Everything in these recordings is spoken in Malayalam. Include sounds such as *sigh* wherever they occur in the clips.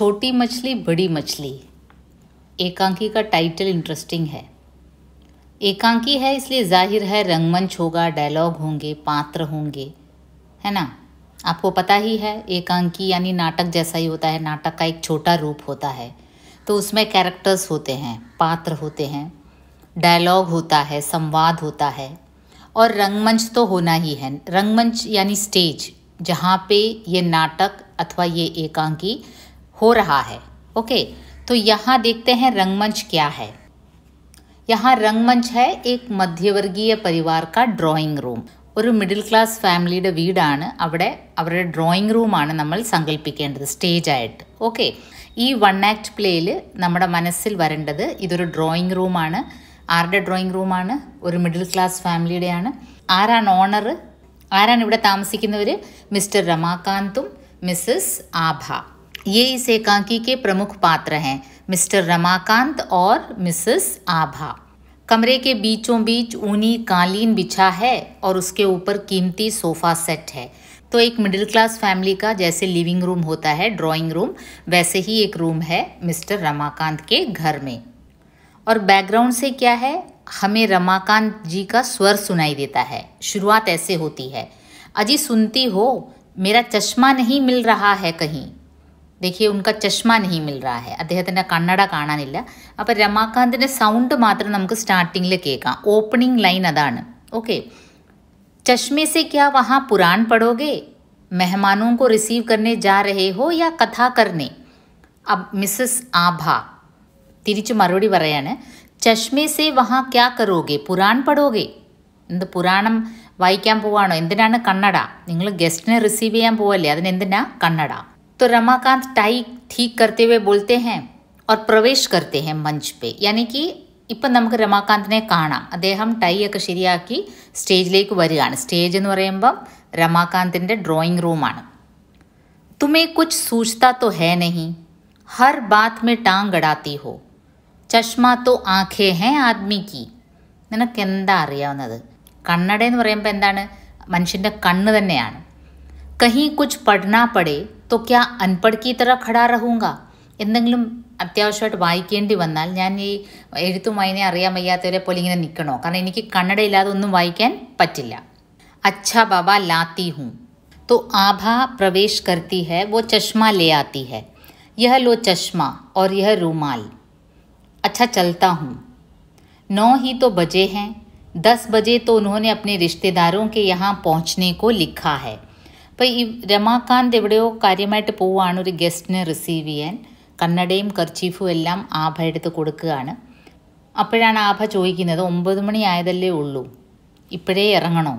छोटी मछली, बड़ी मछली। एकांकी का टाइटल इंटरेस्टिंग है। एकांकी है इसलिए ज़ाहिर है रंगमंच होगा डायलॉग होंगे, पात्र होंगे। है ना? आपको पता ही है, एकांकी यानी नाटक जैसा ही होता है। नाटक का एक छोटा रूप होता है। तो उसमें कैरेक्टर्स होते हैं, पात्र होते हैं। डायलॉग होता है, संवाद होता है। और रंगमंच तो होना ही है। रंगमंच यानी स्टेज जहाँ पे ये नाटक अथवा ये एकांकी हो रहा है। ओके तो यहाँ देखते हैं रंगमंच क्या है। यहाँ രംഗമഞ്ച് ഹെ ഏക് മധ്യവർഗീയ പരിവാർ കാ ഡ്രോയിങ് റൂം ഒരു മിഡിൽ ക്ലാസ് ഫാമിലിയുടെ വീടാണ്. അവിടെ അവരുടെ ഡ്രോയിങ് റൂമാണ് നമ്മൾ സങ്കല്പിക്കേണ്ടത് സ്റ്റേജായിട്ട് ഓക്കെ ഈ വൺ ആക്ട് പ്ലേയിൽ നമ്മുടെ മനസ്സിൽ വരേണ്ടത് ഇതൊരു ഡ്രോയിങ് റൂമാണ് ആരുടെ ഡ്രോയിങ് റൂമാണ് ഒരു മിഡിൽ ക്ലാസ് ഫാമിലിയുടെയാണ് ആരാണ് ഓണർ ആരാണ് ഇവിടെ താമസിക്കുന്നവർ മിസ്റ്റർ രമാകാന്തും മിസ്സസ് ആഭ. ये इस एकांकी के प्रमुख पात्र हैं, मिस्टर रमाकांत और मिसेस आभा। कमरे के बीचों बीच ऊनी कालीन बिछा है और उसके ऊपर कीमती सोफा सेट है। तो एक मिडिल क्लास फैमिली का जैसे लिविंग रूम होता है, ड्राइंग रूम, वैसे ही एक रूम है मिस्टर रमाकांत के घर में। और बैकग्राउंड से क्या है? हमें रमाकांत जी का स्वर सुनाई देता है। शुरुआत ऐसे होती है, अजी सुनती हो, मेरा चश्मा नहीं मिल रहा है कहीं। देखिए उनका ചശ്മ नहीं മിൽ रहा है। അദ്ദേഹത്തിന്റെ കണ്ണട കാണാനില്ല അപ്പം രമാകാന്തിന്റെ സൗണ്ട് മാത്രം നമുക്ക് സ്റ്റാർട്ടിങ്ങിൽ കേൾക്കാം ഓപ്പണിംഗ് ലൈൻ അതാണ് ഓക്കെ ചശ്മേ സെ ക്യാ വഹാ पुराण पढ़ोगे? मेहमानों കോ റിസീവ് കർണേ ജാ रहे ഹോ യാ കഥാ കർണേ അബ് മിസ്സസ് ആഭ തിരിച്ചു മറുപടി പറയാണ് ചശ്മേ സെ വഹാ ക്യാ കറോഗെ പുരാൺ പടോഗെ എന്ത് പുരാണം വായിക്കാൻ പോവാണോ എന്തിനാണ് കണ്ണട നിങ്ങൾ ഗസ്റ്റിനെ റിസീവ് ചെയ്യാൻ പോവല്ലേ അതിനെന്തിനാ കണ്ണട तो रमाकांत टाई ठीक करते हुए बोलते हैं और प्रवेश करते हैं मंच पे यानी कि ഇപ്പം നമുക്ക് രമാകാന്തിനെ കാണാം അദ്ദേഹം ടൈ ഒക്കെ ശരിയാക്കി സ്റ്റേജിലേക്ക് വരികയാണ് സ്റ്റേജ് എന്ന് പറയുമ്പം രമാകാന്തിൻ്റെ ഡ്രോയിങ് റൂമാണ് तुम्हें कुछ सूझता तो है नहीं हर बात में टांग गड़ाती हो ചഷ്മ तो ആഖേ ഹേ ആദ്മി കി നിനക്ക് എന്താ അറിയാവുന്നത് കണ്ണട എന്ന് പറയുമ്പോൾ എന്താണ് മനുഷ്യൻ്റെ കണ്ണ് തന്നെയാണ് കഹി കുച്ച് പഠനാ പടേ तो क्या अनपढ़ की तरह खड़ा रहूँगा എന്തെങ്കിലും അത്യാവശ്യമായിട്ട് വായിക്കേണ്ടി വന്നാൽ ഞാൻ ഈ എഴുത്തും വായനയും അറിയാൻ വയ്യാത്തവരെ പോലെ ഇങ്ങനെ നിൽക്കണോ കാരണം എനിക്ക് കണ്ണടയില്ലാതെ ഒന്നും വായിക്കാൻ പറ്റില്ല अच्छा बाबा लाती हूँ तो आभा प्रवेश करती है वो चश्मा ले आती है यह लो चश्मा और यह रूमाल अच्छा चलता हूँ नौ ही तो बजे हैं दस बजे तो उन्होंने अपने रिश्तेदारों के यहाँ पहुँचने को लिखा है അപ്പോൾ ഈ രമാകാന്ത് എവിടെയോ കാര്യമായിട്ട് പോവുകയാണ് ഒരു ഗസ്റ്റിനെ റിസീവ് ചെയ്യാൻ കണ്ണടയും കർച്ചീഫും എല്ലാം ആഭ എടുത്ത് കൊടുക്കുകയാണ് അപ്പോഴാണ് ആഭ ചോദിക്കുന്നത് ഒമ്പത് മണി ആയതല്ലേ ഉള്ളൂ ഇപ്പോഴേ ഇറങ്ങണോ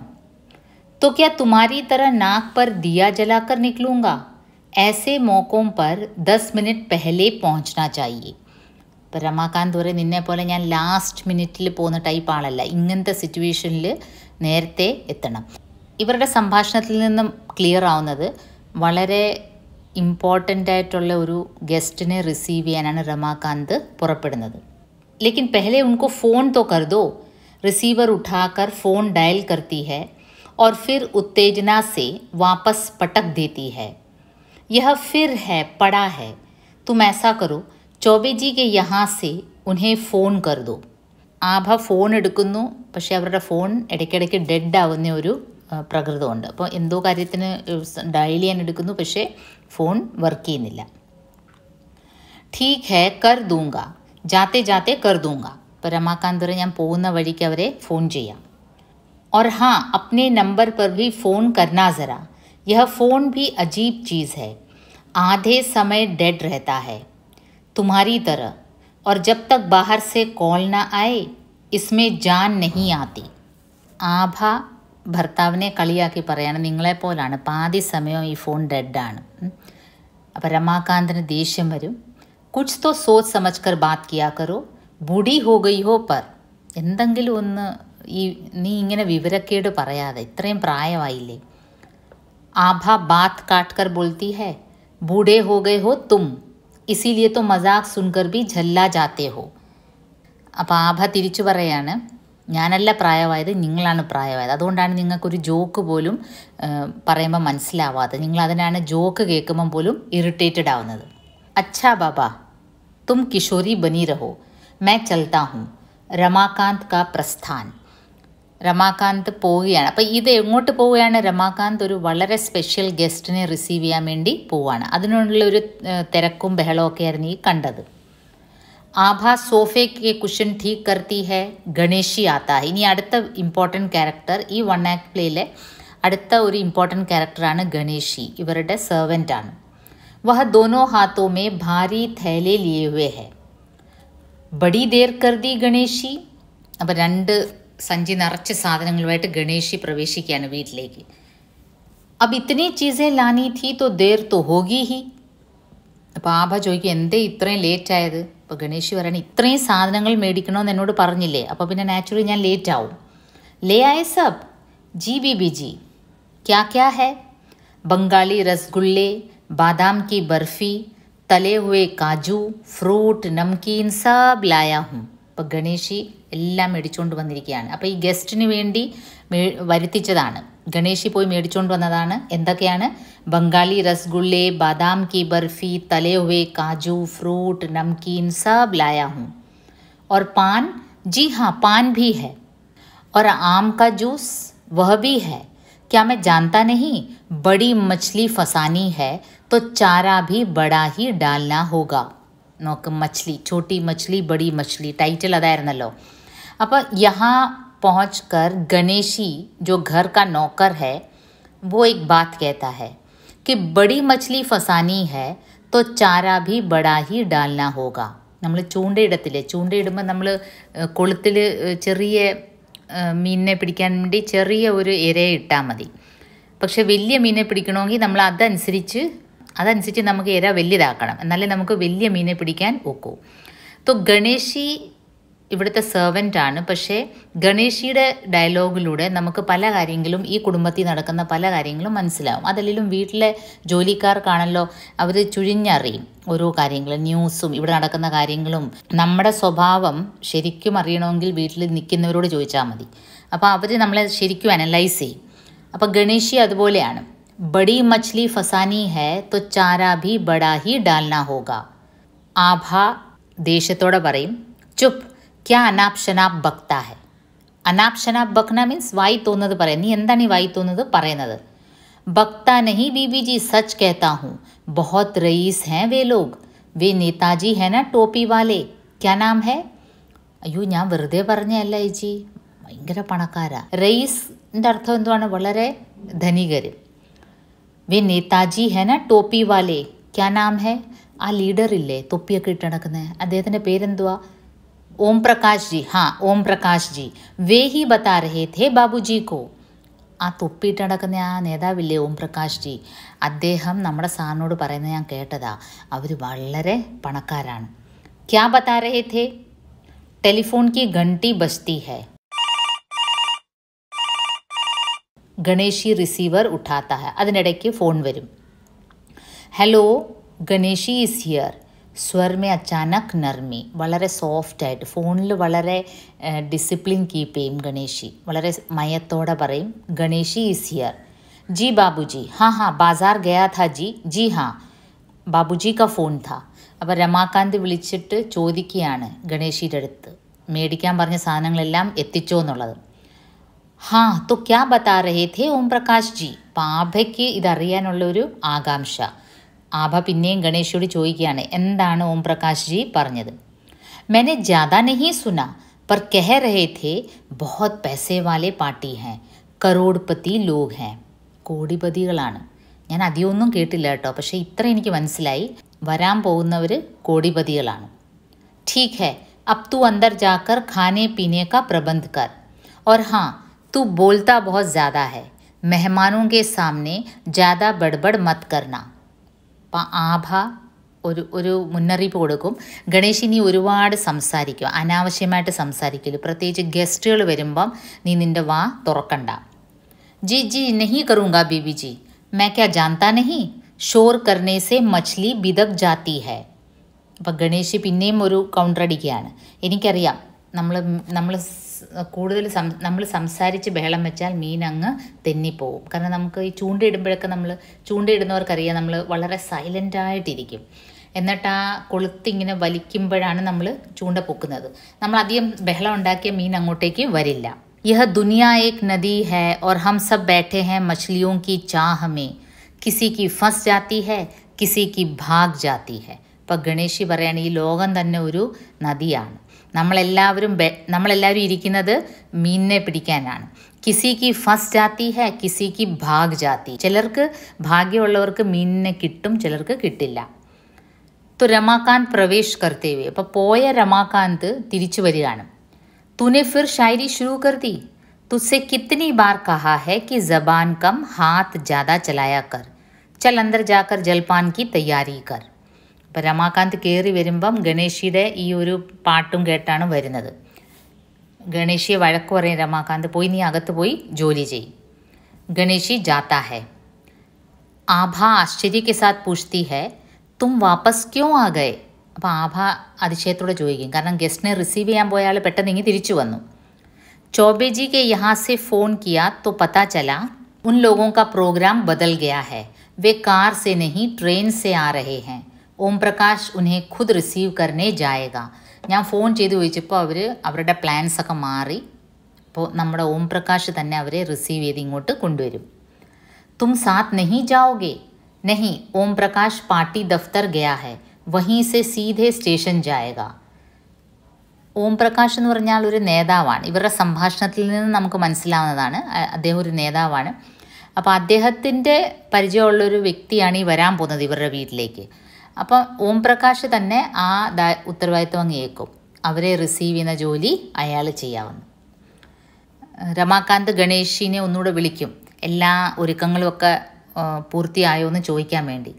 तो क्या तुम्हारी तरह नाक पर दिया जलाकर निकलूंगा ऐसे मौक़ों पर दस मिनट पहले पहुंचना चाहिए ഇപ്പം രമാകാന്ത് പറയും നിന്നെ പോലെ ഞാൻ ലാസ്റ്റ് മിനിറ്റിൽ പോകുന്ന ടൈപ്പ് ആളല്ല ഇങ്ങനത്തെ സിറ്റുവേഷനിൽ നേരത്തെ എത്തണം ഇവരുടെ സംഭാഷണത്തിൽ നിന്നും ക്ലിയർ ആവുന്നത് വളരെ ഇമ്പോർട്ടൻ്റ് ആയിട്ടുള്ള ഒരു ഗസ്റ്റിനെ റിസീവ് ചെയ്യാനാണ് രമാകാന്ത് പുറപ്പെടുന്നത് लेकिन पहले उनको फ़ोन तो कर दो रिसीवर उठाकर फ़ोन डायल करती है और फिर उत्तेजना से वापस पटक देती है यह फिर है पड़ा है तुम ऐसा करो चौबे जी के यहाँ से उन्हें फ़ोन कर दो ആഭ ഫോൺ എടുക്കുന്നു പക്ഷേ അവരുടെ ഫോൺ ഇടയ്ക്കിടയ്ക്ക് ഡെഡ് ആവുന്ന ഒരു ആ, പ്രകൃതമുണ്ട് അപ്പോൾ എന്തോ കാര്യത്തിന് ഡയൽ ചെയ്യാൻ എടുക്കുന്നു പക്ഷേ ഫോൺ വർക്ക് ചെയ്യുന്നില്ല ठीक है कर दूंगा जाते जाते कर दूंगा അപ്പോൾ രമാകാന്ത് പറയും, ഞാൻ പോകുന്ന വഴിക്ക് അവരെ ഫോൺ ചെയ്യാം और हाँ अपने नंबर पर भी फ़ोन करना ज़रा यह फ़ोन भी अजीब चीज़ है आधे समय डेड रहता है तुम्हारी तरह और जब तक बाहर से कॉल ना आए इसमें जान नहीं आती ആഭ ഭർത്താവിനെ കളിയാക്കി പറയാണ് നിങ്ങളെപ്പോലാണ്? പാതി സമയം ഈ ഫോൺ ഡെഡാണ്. അപ്പം രമാകാന്തിന് ദേഷ്യം വരും. കുച്ച് തോ സോച്ച് സമജ് കർ ബാത് കിയാക്കറോ ബുഡി ഹോ ഗൈ പർ. എന്തെങ്കിലും ഒന്ന് ഈ നീ ഇങ്ങനെ വിവരക്കേട് പറയാതെ ഇത്രയും പ്രായമായില്ലേ? ആഭ ബാത് കാട്ട് കർ ബോൾത്തി ഹേ ബൂഡേ ഹോ ഗൈ ഹോ തും. ഇസിലിയെ തോ മസാഖ് സുൻകർ ബി ജല്ല ജാത്തേ ഹോ. അപ്പോൾ ആഭ തിരിച്ചു പറയാണ് ഞാനല്ല പ്രായമായത് നിങ്ങളാണ് പ്രായമായത്. അതുകൊണ്ടാണ് നിങ്ങൾക്കൊരു ജോക്ക് പോലും പറയുമ്പോൾ മനസ്സിലാവാത്തത്. നിങ്ങൾ അതിനാണ് ജോക്ക് കേൾക്കുമ്പം പോലും ഇറിറ്റേറ്റഡ് ആവുന്നത്. അച്ഛാ ബാബ തും കിഷോരി ബനി രഹോ മേ ചൽത്താ ഹും. രമാകാന്ത് കാ പ്രസ്ഥാൻ. രമാകാന്ത് പോവുകയാണ്. അപ്പോൾ ഇത് എങ്ങോട്ട് പോവുകയാണ്? രമാകാന്ത് ഒരു വളരെ സ്പെഷ്യൽ ഗസ്റ്റിനെ റിസീവ് ചെയ്യാൻ വേണ്ടി പോവുകയാണ്. അതിനുള്ള ഒരു തിരക്കും ബഹളമൊക്കെ ആയിരുന്നു ഈ കണ്ടത്. ആഭ സോഫയ്ക്ക് കുഷൻ ഠീക്ക് കർത്തി ഹെ ഗണേഷി ആത്ത ഇനി അടുത്ത ഇമ്പോർട്ടന്റ് ക്യാരക്ടർ ഈ വൺ ആക്ട് പ്ലേയിലെ അടുത്ത ഒരു ഇമ്പോർട്ടന്റ് ക്യാരക്ടറാണ് ഗണേഷി ഇവരുടെ സെർവന്റാണ് വഹ ദോനോ ഹാത്തോ മേ ഭാരി ഥൈലെ ലിയേ ഹുവേ ഹെ ബഡി ദേർ കർതി ഗണേഷി അപ്പം രണ്ട് സഞ്ചി നിറച്ച് സാധനങ്ങളുമായിട്ട് ഗണേഷി പ്രവേശിക്കുകയാണ് വീട്ടിലേക്ക് അപ്പം ഇത്തനീ ചീസേ ലാനി തീ തോ ദേർ തോ ഹോഗി ഹി അപ്പോൾ ആഭ ചോദിക്കും എന്തേ ഇത്രയും ലേറ്റ് ആയത് ഇപ്പോൾ ഗണേഷ് പറയണ ഇത്രയും സാധനങ്ങൾ മേടിക്കണമെന്ന് എന്നോട് പറഞ്ഞില്ലേ. അപ്പോൾ പിന്നെ നാച്ചുറലി ഞാൻ ലേറ്റ് ആവും. ലേ ആയ സബ് ജി ബി ബി ജി ക്യാ ക്യാ ഹെ? ബംഗാളി രസഗുള്ളെ ബാദാം കി ബർഫി തലേ ഹുവേ കാജു ഫ്രൂട്ട് നംകീൻ സബ് ലായാഹും ഹും. ഗണേഷി എല്ലാം മേടിച്ചുകൊണ്ട് വന്നിരിക്കുകയാണ് അപ്പോൾ ഈ ഗസ്റ്റിന് വേണ്ടി വരുത്തിച്ചതാണ്. गणेश मेड़ो बंगाली रसगुल्ले बादाम की बर्फ़ी तले हुए काजू फ्रूट नमकीन सब लाया हूँ और पान? जी हाँ पान भी है। और आम का जूस? वह भी है। क्या मैं जानता नहीं? बड़ी मछली फसानी है तो चारा भी बड़ा ही डालना होगा। नोक मछली, छोटी मछली, बड़ी मछली, टाइटल अदायरलो अब यहाँ पहुँच कर गणेशी जो घर का नौकर है वो एक बात कहता है कि बड़ी मछली फंसानी है तो चारा भी बड़ा ही डालना होगा നമ്മൾ ചൂണ്ടയിടത്തില്ലേ ചൂണ്ടയിടുമ്പോൾ നമ്മൾ കൊളുത്തിൽ ചെറിയ ഏഹ്, മീനിനെ പിടിക്കാൻ വേണ്ടി ചെറിയ ഒരു ഇരയെ ഇട്ടാൽ മതി പക്ഷെ വലിയ മീനെ പിടിക്കണമെങ്കിൽ നമ്മൾ അതനുസരിച്ച് അതനുസരിച്ച് നമുക്ക് ഇര വലുതാക്കണം എന്നാലേ നമുക്ക് വലിയ മീനെ പിടിക്കാൻ ഒക്കൂ തോ ഗണേശി ഇവിടുത്തെ സെർവന്റാണ് പക്ഷേ ഗണേഷിയുടെ ഡയലോഗിലൂടെ നമുക്ക് പല കാര്യങ്ങളും ഈ കുടുംബത്തിൽ നടക്കുന്ന പല കാര്യങ്ങളും മനസ്സിലാവും. അതല്ലെങ്കിലും വീട്ടിലെ ജോലിക്കാർക്കാണല്ലോ അവർ ചുഴിഞ്ഞറിയും ഓരോ കാര്യങ്ങളും ന്യൂസും ഇവിടെ നടക്കുന്ന കാര്യങ്ങളും. നമ്മുടെ സ്വഭാവം ശരിക്കും അറിയണമെങ്കിൽ വീട്ടിൽ നിൽക്കുന്നവരോട് ചോദിച്ചാൽ മതി. അപ്പോൾ അവർ നമ്മളെ ശരിക്കും അനലൈസ് ചെയ്യും. അപ്പോൾ ഗണേഷി അതുപോലെയാണ്. ബഡി മച്ച്ലി ഫസാനി ഹേ തൊ ചാരാ ഭി ബഡാ ഹി ഡാൽന ഹോക ആഭ ദേഷ്യത്തോടെ പറയും ചുപ്പ് क्या അനാപ് ഷനാബ് ബക്ത ഹെ അനാപ് ഷനാബ് ബക്ന മീൻസ് വായി തോന്നുന്നത് പറയാം നീ എന്താണ് ഈ വായി തോന്നുന്നത് പറയുന്നത് ബക്ത നഹി ബീബി ജി സച്ച് കേത്താ ഹൂ ബഹുത് റയീസ് ഹെ വേ ലോഗ് വേ നേതാജി ഹെ നാ ടോപ്പി വാലേ ക്യാ നാം ഹെ അയ്യോ ഞാൻ വെറുതെ പറഞ്ഞല്ല ഏച്ചി ഭയങ്കര പണക്കാരാ. റയീസിന്റെ അർത്ഥം എന്തുവാണ്? വളരെ ധനികർ വേ നേതാജി ഹെ നാ ടോപ്പി വാലേ ക്യാ നാം ഹെ ആ ലീഡർ ഇല്ലേ തൊപ്പിയൊക്കെ ഇട്ട് നടക്കുന്നത് അദ്ദേഹത്തിന്റെ പേരെന്തുവാ? ഓം പ്രകാശ് ജി ഹാ ഓം പ്രകാശ് ജി വേ ഹി ബത്താ രഹേ ഥേ ബാബുജി കോ ആ തൊപ്പിയിട്ട് നടക്കുന്ന ആ നേതാവില്ലേ ഓം പ്രകാശ് ജി അദ്ദേഹം നമ്മുടെ സാറിനോട് പറയുന്നത് ഞാൻ കേട്ടതാ അവർ വളരെ പണക്കാരാണ് ക്യാ ബത്താ രഹേ ഥേ ടെലിഫോൺ की घंटी बजती है ഗണേശി റിസീവർ ഉഠാത്ത ഹെ അതിനിടയ്ക്ക് ഫോൺ വരും ഹലോ ഗണേശി ഈസ് ഹിയർ സ്വരമേ അച്ചാനക് നർമി വളരെ സോഫ്റ്റ് ആയിട്ട് ഫോണിൽ വളരെ ഡിസിപ്ലിൻ കീപ്പ് ചെയ്യും ഗണേഷി. വളരെ മയത്തോടെ പറയും ഗണേഷി ഈസ് ഹിയർ ജി ബാബുജി. ഹാ ഹാ ബാസാർ ഗയാ ഥാ ജി. ജി ഹാ ബാബുജി ക ഫോൺ ഥാ. അപ്പോൾ രമാകാന്ത് വിളിച്ചിട്ട് ചോദിക്കുകയാണ് ഗണേഷിയുടെ അടുത്ത്. മേടിക്കാൻ പറഞ്ഞ സാധനങ്ങളെല്ലാം എത്തിച്ചോ എന്നുള്ളത്. ഹാ തു ക്യാ ബത്താറേ രഹേ ഥേ ഓം പ്രകാശ് ജി. പാഭയ്ക്ക് ഇതറിയാനുള്ളൊരു ആകാംക്ഷ. ആഭ പിന്നെയും ഗണേശോട് ചോദിക്കുകയാണ് എന്താണ് ഓം പ്രകാശ് ജി പറഞ്ഞത് मैंने ज़्यादा नहीं सुना पर कह रहे थे बहुत पैसे वाले पार्टी हैं കരോഡ്പതി ലോഗ് हैं കോടിപതികളാണ് ഞാൻ അധികമൊന്നും കേട്ടില്ല കേട്ടോ പക്ഷേ ഇത്ര എനിക്ക് മനസ്സിലായി വരാൻ പോകുന്നവർ കോടിപതികളാണ് ठीक है अब तू अंदर जाकर खाने पीने का प्रबंध कर और हाँ तू बोलता बहुत ज़्यादा है मेहमानों के सामने ज़्यादा बड़बड़ मत करना അപ്പം ആഭ ഒരു ഒരു മുന്നറിയിപ്പ് കൊടുക്കും. ഗണേശ് ഇനി ഒരുപാട് സംസാരിക്കുക അനാവശ്യമായിട്ട് സംസാരിക്കില്ല. പ്രത്യേകിച്ച് ഗസ്റ്റുകൾ വരുമ്പം നീ നിന്റെ വാ തുറക്കണ്ട. ജി ജി നഹി കറുങ്ക ബീബി ജി. മേ ക്യാ ജാൻതാ നഹി? ഷോർ കർണേ സെ മച്ഛലി ബിദക് ജാത്തി ഹെ. അപ്പം ഗണേശ് പിന്നെയും ഒരു കൗണ്ടർ അടിക്കുകയാണ്. എനിക്കറിയാം. നമ്മൾ നമ്മൾ കൂടുതൽ സം നമ്മൾ സംസാരിച്ച് ബഹളം വെച്ചാൽ മീൻ അങ്ങ് തെന്നിപ്പോവും കാരണം നമുക്ക് ഈ ചൂണ്ടയിടുമ്പോഴൊക്കെ നമ്മൾ ചൂണ്ടയിടുന്നവർക്കറിയാം നമ്മൾ വളരെ സൈലൻ്റായിട്ടിരിക്കും എന്നിട്ട് ആ കൊളുത്ത് ഇങ്ങനെ വലിക്കുമ്പോഴാണ് നമ്മൾ ചൂണ്ട പൊക്കുന്നത് നമ്മൾ അധികം ബഹളം ഉണ്ടാക്കിയ മീൻ അങ്ങോട്ടേക്ക് വരില്ല यह दुनिया एक नदी है और हम सब बैठे हैं मछलियों की चाह में किसी की फंस जाती है किसी की भाग जाती है ഇപ്പം ഗണേശി പറയാണ് ഈ ലോകം തന്നെ ഒരു നദിയാണ് നമ്മളെല്ലാവരും ബെ നമ്മളെല്ലാവരും ഇരിക്കുന്നത് മീനിനെ പിടിക്കാനാണ് കിസിക്ക് ഫസ്റ്റ് ജാതി ഹെ കിസിക്ക് ഭാഗ് ജാതി ചിലർക്ക് ഭാഗ്യമുള്ളവർക്ക് മീനിനെ കിട്ടും ചിലർക്ക് കിട്ടില്ല तो रमाकांत प्रवेश करते हुए അപ്പോൾ പോയ രമാകാന്ത് തിരിച്ചു വരികയാണ് तूने फिर शायरी शुरू कर दी तुझसे कितनी बार कहा है कि जबान कम हाथ ज़्यादा चलाया कर चल अंदर जाकर जलपान की तैयारी कर അപ്പോൾ രമാകാന്ത് കയറി വരുമ്പം ഗണേഷിയുടെ ഈ ഒരു പാട്ടും കേട്ടാണ് വരുന്നത് ഗണേഷിയെ വഴക്ക് പറയും രമാകാന്ത് പോയി നീ അകത്ത് പോയി ജോലി ചെയ്യും ഗണേഷി ജാത്ത ഹെ ആഭ ആശ്ചര്യയ്ക്ക് സാത്ത് പൂഷ്തി ഹെ തും വാപ്പസ് ക്യോ ആ ഗയേ അപ്പോൾ ആഭ അതിശയത്തോടെ ചോദിക്കും കാരണം ഗസ്റ്റിനെ റിസീവ് ചെയ്യാൻ പോയ ആൾ പെട്ടെന്ന് ഇങ്ങി തിരിച്ചു വന്നു चौबे जी के यहाँ से फ़ोन किया तो पता चला उन लोगों का प्रोग्राम बदल गया है वे कार से नहीं ट्रेन से आ रहे हैं ഓം പ്രകാശ് ഉനെ ഖുദ് റിസീവ് കർണേ ജായക ഞാൻ ഫോൺ ചെയ്ത് ചോദിച്ചപ്പോൾ അവർ അവരുടെ പ്ലാൻസ് ഒക്കെ മാറി. അപ്പോൾ നമ്മുടെ ഓം പ്രകാശ് തന്നെ അവരെ റിസീവ് ചെയ്ത് ഇങ്ങോട്ട് കൊണ്ടുവരും. തും സാത്ത് നെഹി ജാവുകേ നെഹി ഓം പ്രകാശ് പാർട്ടി ദഫ്തർ ഗയാ ഹെ. വഹീ സെ സീധേ സ്റ്റേഷൻ ജായക ഓം പ്രകാശ് എന്ന് പറഞ്ഞാൽ ഒരു നേതാവാണ്. ഇവരുടെ സംഭാഷണത്തിൽ നിന്ന് നമുക്ക് മനസ്സിലാവുന്നതാണ്. അദ്ദേഹം ഒരു നേതാവാണ്. അപ്പോൾ അദ്ദേഹത്തിന്റെ പരിചയമുള്ളൊരു വ്യക്തിയാണ് ഈ വരാൻ പോകുന്നത് ഇവരുടെ വീട്ടിലേക്ക്. അപ്പം ഓം പ്രകാശ് തന്നെ ആ ദാ- ഉത്തരവാദിത്വം അങ്ങ് ഏൽക്കും അവരെ റിസീവ് ചെയ്യുന്ന ജോലി അയാൾ ചെയ്യാവുന്നു രമാകാന്ത് ഗണേഷിനെ ഒന്നുകൂടെ വിളിക്കും എല്ലാ ഒരുക്കങ്ങളുമൊക്കെ ആ, പൂർത്തിയായോ എന്ന് ചോദിക്കാൻ വേണ്ടി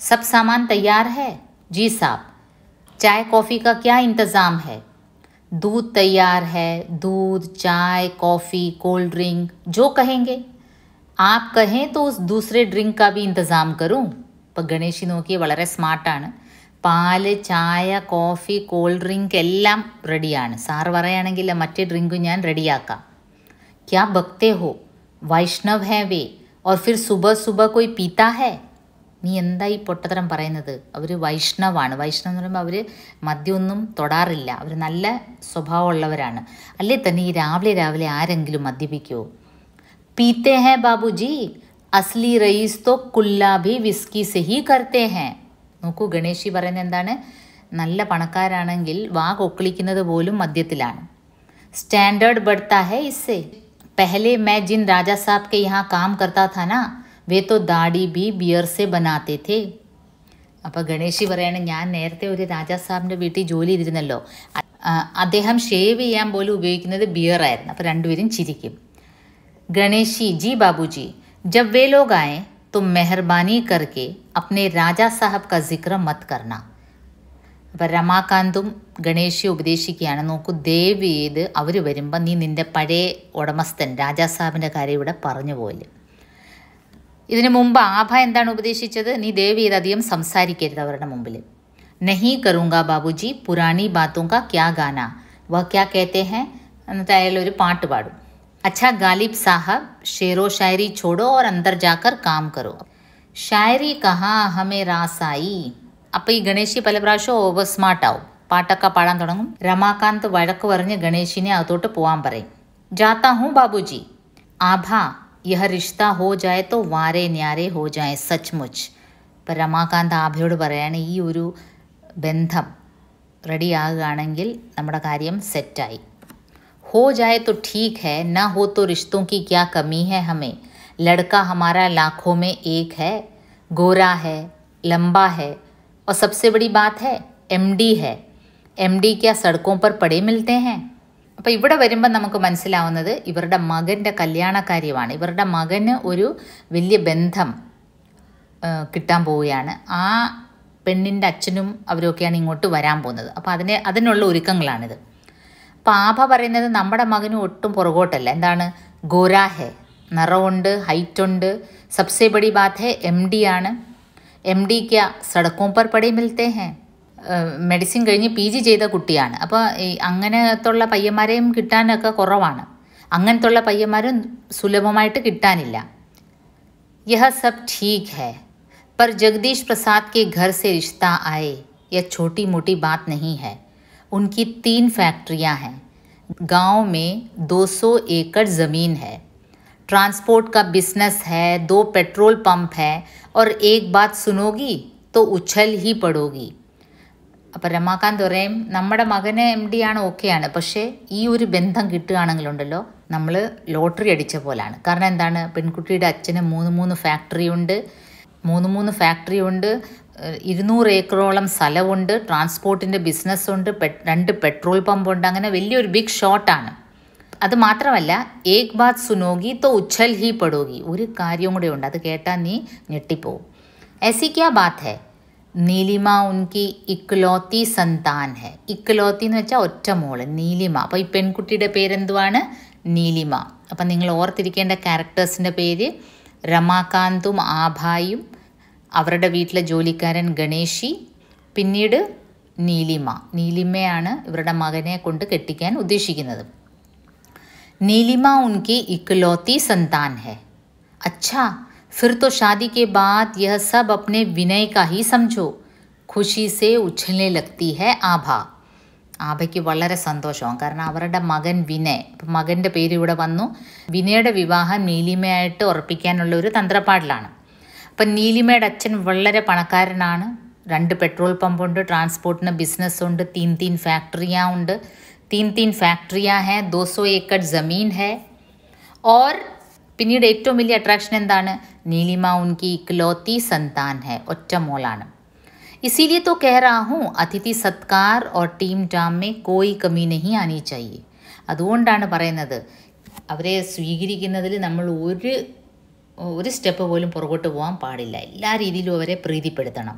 സബ് സാമാൻ തയ്യാർ ഹെ ജി സാബ് चाय कॉफ़ी का क्या इंतज़ाम है दूध तैयार है दूध चाय कॉफ़ी कोल्ड ड्रिंक जो कहेंगे आप कहें तो उस दूसरे ड्रिंक का भी इंतज़ाम करूं ഇപ്പം ഗണേഷി നോക്കി വളരെ സ്മാർട്ടാണ് പാൽ ചായ കോഫി കോൾഡ് ഡ്രിങ്ക് എല്ലാം റെഡിയാണ് സാർ പറയുകയാണെങ്കിൽ മറ്റേ ഡ്രിങ്കും ഞാൻ റെഡിയാക്കാം ക്യാ ഭക്തേ ഹോ? വൈഷ്ണവ് ഹേ വേ? ഓർ ഫിർ സുബ സുബ കോയി പീത്ത ഹേ? നീ എന്താ ഈ പൊട്ടത്തരം പറയുന്നത്? അവർ വൈഷ്ണവാണ്. വൈഷ്ണവ് എന്ന് പറയുമ്പോൾ അവർ മദ്യമൊന്നും തൊടാറില്ല. അവർ നല്ല സ്വഭാവമുള്ളവരാണ്. അല്ലേ തന്നെ ഈ രാവിലെ രാവിലെ ആരെങ്കിലും മദ്യപിക്കുമോ പീത്തേ ഹേ ബാബുജി? അസ്ലി റയീസ് തോ കുല്ലാബി വിസ്കി സെഹി കർത്തേ ഹേ. നോക്കൂ ഗണേഷി പറയുന്നത് എന്താണ്? നല്ല പണക്കാരാണെങ്കിൽ വാ കൊക്കളിക്കുന്നത് പോലും മദ്യത്തിലാണ്. സ്റ്റാൻഡേർഡ് ബഡ്താ ഹെ ഇസ്സേ. പെഹലെ മേ ജിൻ രാജാ സാബ് കെ യഹാ കാം കർത്താ താ നാ വേ തോ ദാഡി ബി ബിയർ സെ ബനാത്തേ തേ അപ്പോൾ ഗണേഷി പറയാണ് ഞാൻ നേരത്തെ ഒരു രാജാ സാബിന്റെ വീട്ടിൽ ജോലി ചെയ്തിരുന്നല്ലോ. അദ്ദേഹം ഷേവ് ചെയ്യാൻ പോലും ഉപയോഗിക്കുന്നത് ബിയറായിരുന്നു. അപ്പോൾ രണ്ടുപേരും ചിരിക്കും. ഗണേഷി ജി ബാബുജി जब वे लोग आए तो मेहरबानी करके अपने राजा साहब का जिक्र मत करना അപ്പം രമാകാന്തും ഗണേശി ഉപദേശിക്കുകയാണ് നോക്കൂ ദയവ് ചെയ്ത് അവർ വരുമ്പോൾ നീ നിൻ്റെ പഴയ ഉടമസ്ഥൻ രാജാസാഹിബിൻ്റെ കാര്യം ഇവിടെ പറഞ്ഞു പോലെ ഇതിനു മുമ്പ് ആഭ എന്താണ് ഉപദേശിച്ചത് നീ ദയവ് ചെയ്ത് അധികം സംസാരിക്കരുത് അവരുടെ മുമ്പിൽ നഹി കറൂങ്ക ബാബുജി പുരാണി ബാത്തോं का क्या गाना वह क्या कहते हैं എന്നിട്ട് അയാൾ ഒരു പാട്ട് പാടും अच्छा गालिब साहब शेरो शायरी छोड़ो और अंदर जाकर काम करो ഷായരി കഹാ ഹമേ റാസായി അപ്പോൾ ഈ ഗണേശി പല പ്രാവശ്യം ഓവർ സ്മാർട്ട് ആവും പാട്ടൊക്കെ പാടാൻ തുടങ്ങും രമാകാന്ത് വഴക്ക് പറഞ്ഞ് ഗണേശിനെ അകത്തോട്ട് പോകാൻ പറയും ജാത്ത ഹൂँ ബാബുജി ആഭ യഹ റിഷ്ത ഹോ ജായ തോ വാരെ ന്യാരെ ഹോ ജായ സച്ച്മുച്ച് ഇപ്പം രമാകാന്ത് ആഭയോട് പറയാണ് ഈ ഒരു ബന്ധം റെഡിയാകുകയാണെങ്കിൽ നമ്മുടെ കാര്യം സെറ്റായി हो जाए तो ठीक है ना हो तो रिश्तों की क्या कमी है हमें लड़का हमारा लाखों में एक है गोरा है लंबा है और सबसे बड़ी बात है एमडी है എം ഡി क्या സടക്കോं पर പടേ മിൽത്തെ हैं അപ്പോൾ ഇവിടെ വരുമ്പോൾ നമുക്ക് മനസ്സിലാവുന്നത് ഇവരുടെ മകൻ്റെ കല്യാണക്കാര്യമാണ് ഇവരുടെ മകന് ഒരു വലിയ ബന്ധം ആ, കിട്ടാൻ പോവുകയാണ് ആ പെണ്ണിൻ്റെ അച്ഛനും അവരൊക്കെയാണ് ഇങ്ങോട്ട് വരാൻ പോകുന്നത് അപ്പോൾ അതിനെ അതിനുള്ള ഒരുക്കങ്ങളാണിത് അപ്പോൾ ആഭ പറയുന്നത് നമ്മുടെ മകനും ഒട്ടും പുറകോട്ടല്ല എന്താണ് ഗോരാ ഹെ നിറമുണ്ട് ഹൈറ്റുണ്ട് സബ്സെ ബഡി ബാത് ഹെ എം ഡി ആണ് എം ഡി ക്യാ സടക്കോം പർ പടേ മിൽത്തെ ഹെ മെഡിസിൻ കഴിഞ്ഞ് പി ജി ചെയ്ത കുട്ടിയാണ് അപ്പോൾ ഈ അങ്ങനത്തുള്ള പയ്യന്മാരെയും കിട്ടാനൊക്കെ കുറവാണ് അങ്ങനത്തുള്ള പയ്യന്മാരും സുലഭമായിട്ട് കിട്ടാനില്ല यह सब ठीक है पर जगदीश प्रसाद के घर से रिश्ता आए यह छोटी मोटी बात नहीं है उनकी तीन फैक्ट्रियां हैं गांव में 200 एकड़ ज़मीन है ट्रांसपोर्ट का बिजनेस है दो पेट्रोल पंप है और एक बात सुनोगी तो उछल ही पड़ोगी അപ്പം രമാകാന്ത് പറയും നമ്മുടെ മകന് എം ഡി ആണ് ഓക്കെയാണ് പക്ഷേ ഈ ഒരു ബന്ധം കിട്ടുകയാണെങ്കിലുണ്ടല്ലോ നമ്മൾ ലോട്ടറി അടിച്ച പോലാണ് കാരണം എന്താണ് പെൺകുട്ടിയുടെ അച്ഛന് മൂന്ന് മൂന്ന് ഫാക്ടറി ഉണ്ട് മൂന്ന് മൂന്ന് ഫാക്ടറി ഉണ്ട് ഏഹ് ഇരുന്നൂറ് ഏക്കറോളം സ്ഥലമുണ്ട് ട്രാൻസ്പോർട്ടിൻ്റെ ബിസിനസ്സുണ്ട് പെ- രണ്ട് പെട്രോൾ പമ്പുണ്ട് അങ്ങനെ വലിയൊരു ബിഗ് ഷോട്ടാണ് അത് മാത്രമല്ല ഏക് ബാത് സുനോഗി തോ ഉച്ഛൽ ഹി പടോഗി ഒരു കാര്യം കൂടെ ഉണ്ട് അത് കേട്ടാൽ നീ ഞെട്ടിപ്പോവും ऐसी क्या बात है നീലിമ ഉൻകി ഇക്ലോത്തി സന്താൻ ഹെ ഇക്ലോത്തി എന്ന് വെച്ചാൽ ഒറ്റ മോള് നീലിമ അപ്പോൾ ഈ പെൺകുട്ടിയുടെ പേരെന്തുവാണ് നീലിമ അപ്പം നിങ്ങൾ ഓർത്തിരിക്കേണ്ട ക്യാരക്ടേഴ്സിൻ്റെ പേര് രമാകാന്തും ആഭായും അവരുടെ വീട്ടിലെ ജോലിക്കാരൻ ഗണേശി പിന്നീട് നീലിമ നീലിമയാണ് ഇവരുടെ മകനെ കൊണ്ട് കെട്ടിക്കാൻ ഉദ്ദേശിക്കുന്നത് नीलिमा उनकी इकलौती संतान है अच्छा फिर तो शादी के बाद यह सब अपने विनय का ही समझो खुशी से उछलने लगती है ആഭ ആഭയ്ക്ക് വളരെ സന്തോഷമാണ് കാരണം അവരുടെ മകൻ വിനയ് ഇപ്പം മകൻ്റെ പേര് ഇവിടെ വന്നു വിനയുടെ വിവാഹം നീലിമയായിട്ട് ഉറപ്പിക്കാനുള്ള ഒരു തന്ത്രപ്പാടിലാണ് അപ്പം നീലിമയുടെ അച്ഛൻ വളരെ പണക്കാരനാണ് രണ്ട് പെട്രോൾ പമ്പുണ്ട് ട്രാൻസ്പോർട്ടിന് ബിസിനസ്സുണ്ട് തീൻ തീൻ ഫാക്ടറിയാ ഉണ്ട് തീൻ തീൻ ഫാക്ടറിയാ ഹേ ദോസോ ഏക്കർ ജമീൻ ഹേ और പിന്നീട് ഏറ്റവും വലിയ അട്രാക്ഷൻ എന്താണ് നീലിമ ഉൻകി ഇക്ലോത്തി സന്താൻ ഹെ ഒറ്റ മോളാണ് इसीलिए तो कह रहा हूँ അതിഥി സത്കാർ और ടീം ഡാം में कोई कमी नहीं आनी चाहिए അതുകൊണ്ടാണ് പറയുന്നത് അവരെ സ്വീകരിക്കുന്നതിൽ നമ്മൾ ഒരു ഒരു സ്റ്റെപ്പ് പോലും പുറകോട്ട് പോകാൻ പാടില്ല എല്ലാ രീതിയിലും അവരെ പ്രീതിപ്പെടുത്തണം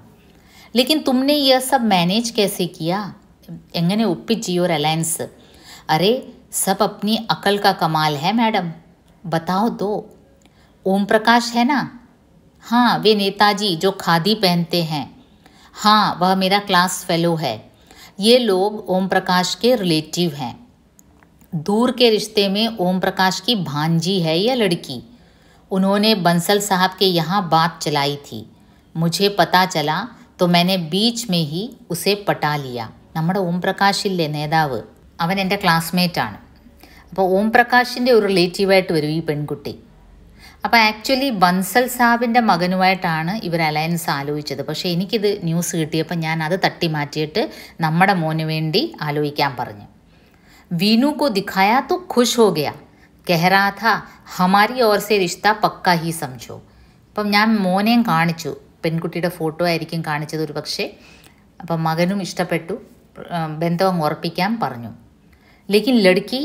ലേക്കിൻ തുമ്നെ യേ സബ് മാനേജ് കേസെ കിയാ എങ്ങനെ ഒപ്പിച്ച് ഈ ഒരു അലയൻസ് അരെ സബ് അപ്നി അക്കൽ കാ കമാൽ ഹെ മാഡം बताओ दो ओम प्रकाश है ना हाँ वे नेताजी जो खादी पहनते हैं हाँ वह मेरा क्लास फेलो है ये लोग ओम प्रकाश के रिलेटिव हैं दूर के रिश्ते में ओम प्रकाश की भांजी है यह लड़की उन्होंने बंसल साहब के यहाँ बात चलाई थी मुझे पता चला तो मैंने बीच में ही उसे पटा लिया നമ്മുടെ ഓം പ്രകാശ് ഇല്ലേ നേതാവ് അവൻ എൻ്റെ ക്ലാസ്മേറ്റാണ് അപ്പോൾ ഓം പ്രകാശിൻ്റെ ഒരു റിലേറ്റീവായിട്ട് വരും ഈ പെൺകുട്ടി അപ്പോൾ ആക്ച്വലി ബൻസൽ സാബിൻ്റെ മകനുമായിട്ടാണ് ഇവർ അലയൻസ് ആലോചിച്ചത് പക്ഷേ എനിക്കിത് ന്യൂസ് കിട്ടിയപ്പോൾ ഞാൻ അത് തട്ടി മാറ്റിയിട്ട് നമ്മുടെ മോന് വേണ്ടി ആലോചിക്കാൻ പറഞ്ഞു वीनू को दिखाया तो खुश हो गया കह रहा था ഹമാരി ഓർസെ റിഷ്ത പക്ക ഹി സംജോ അപ്പം ഞാൻ മോനെയും കാണിച്ചു. പെൺകുട്ടിയുടെ ഫോട്ടോ ആയിരിക്കും കാണിച്ചത് ഒരു പക്ഷേ അപ്പം മകനും ഇഷ്ടപ്പെട്ടു. ബന്ധം അങ്ങ് ഉറപ്പിക്കാൻ പറഞ്ഞു. ലേക്കിൻ ലടുക്കി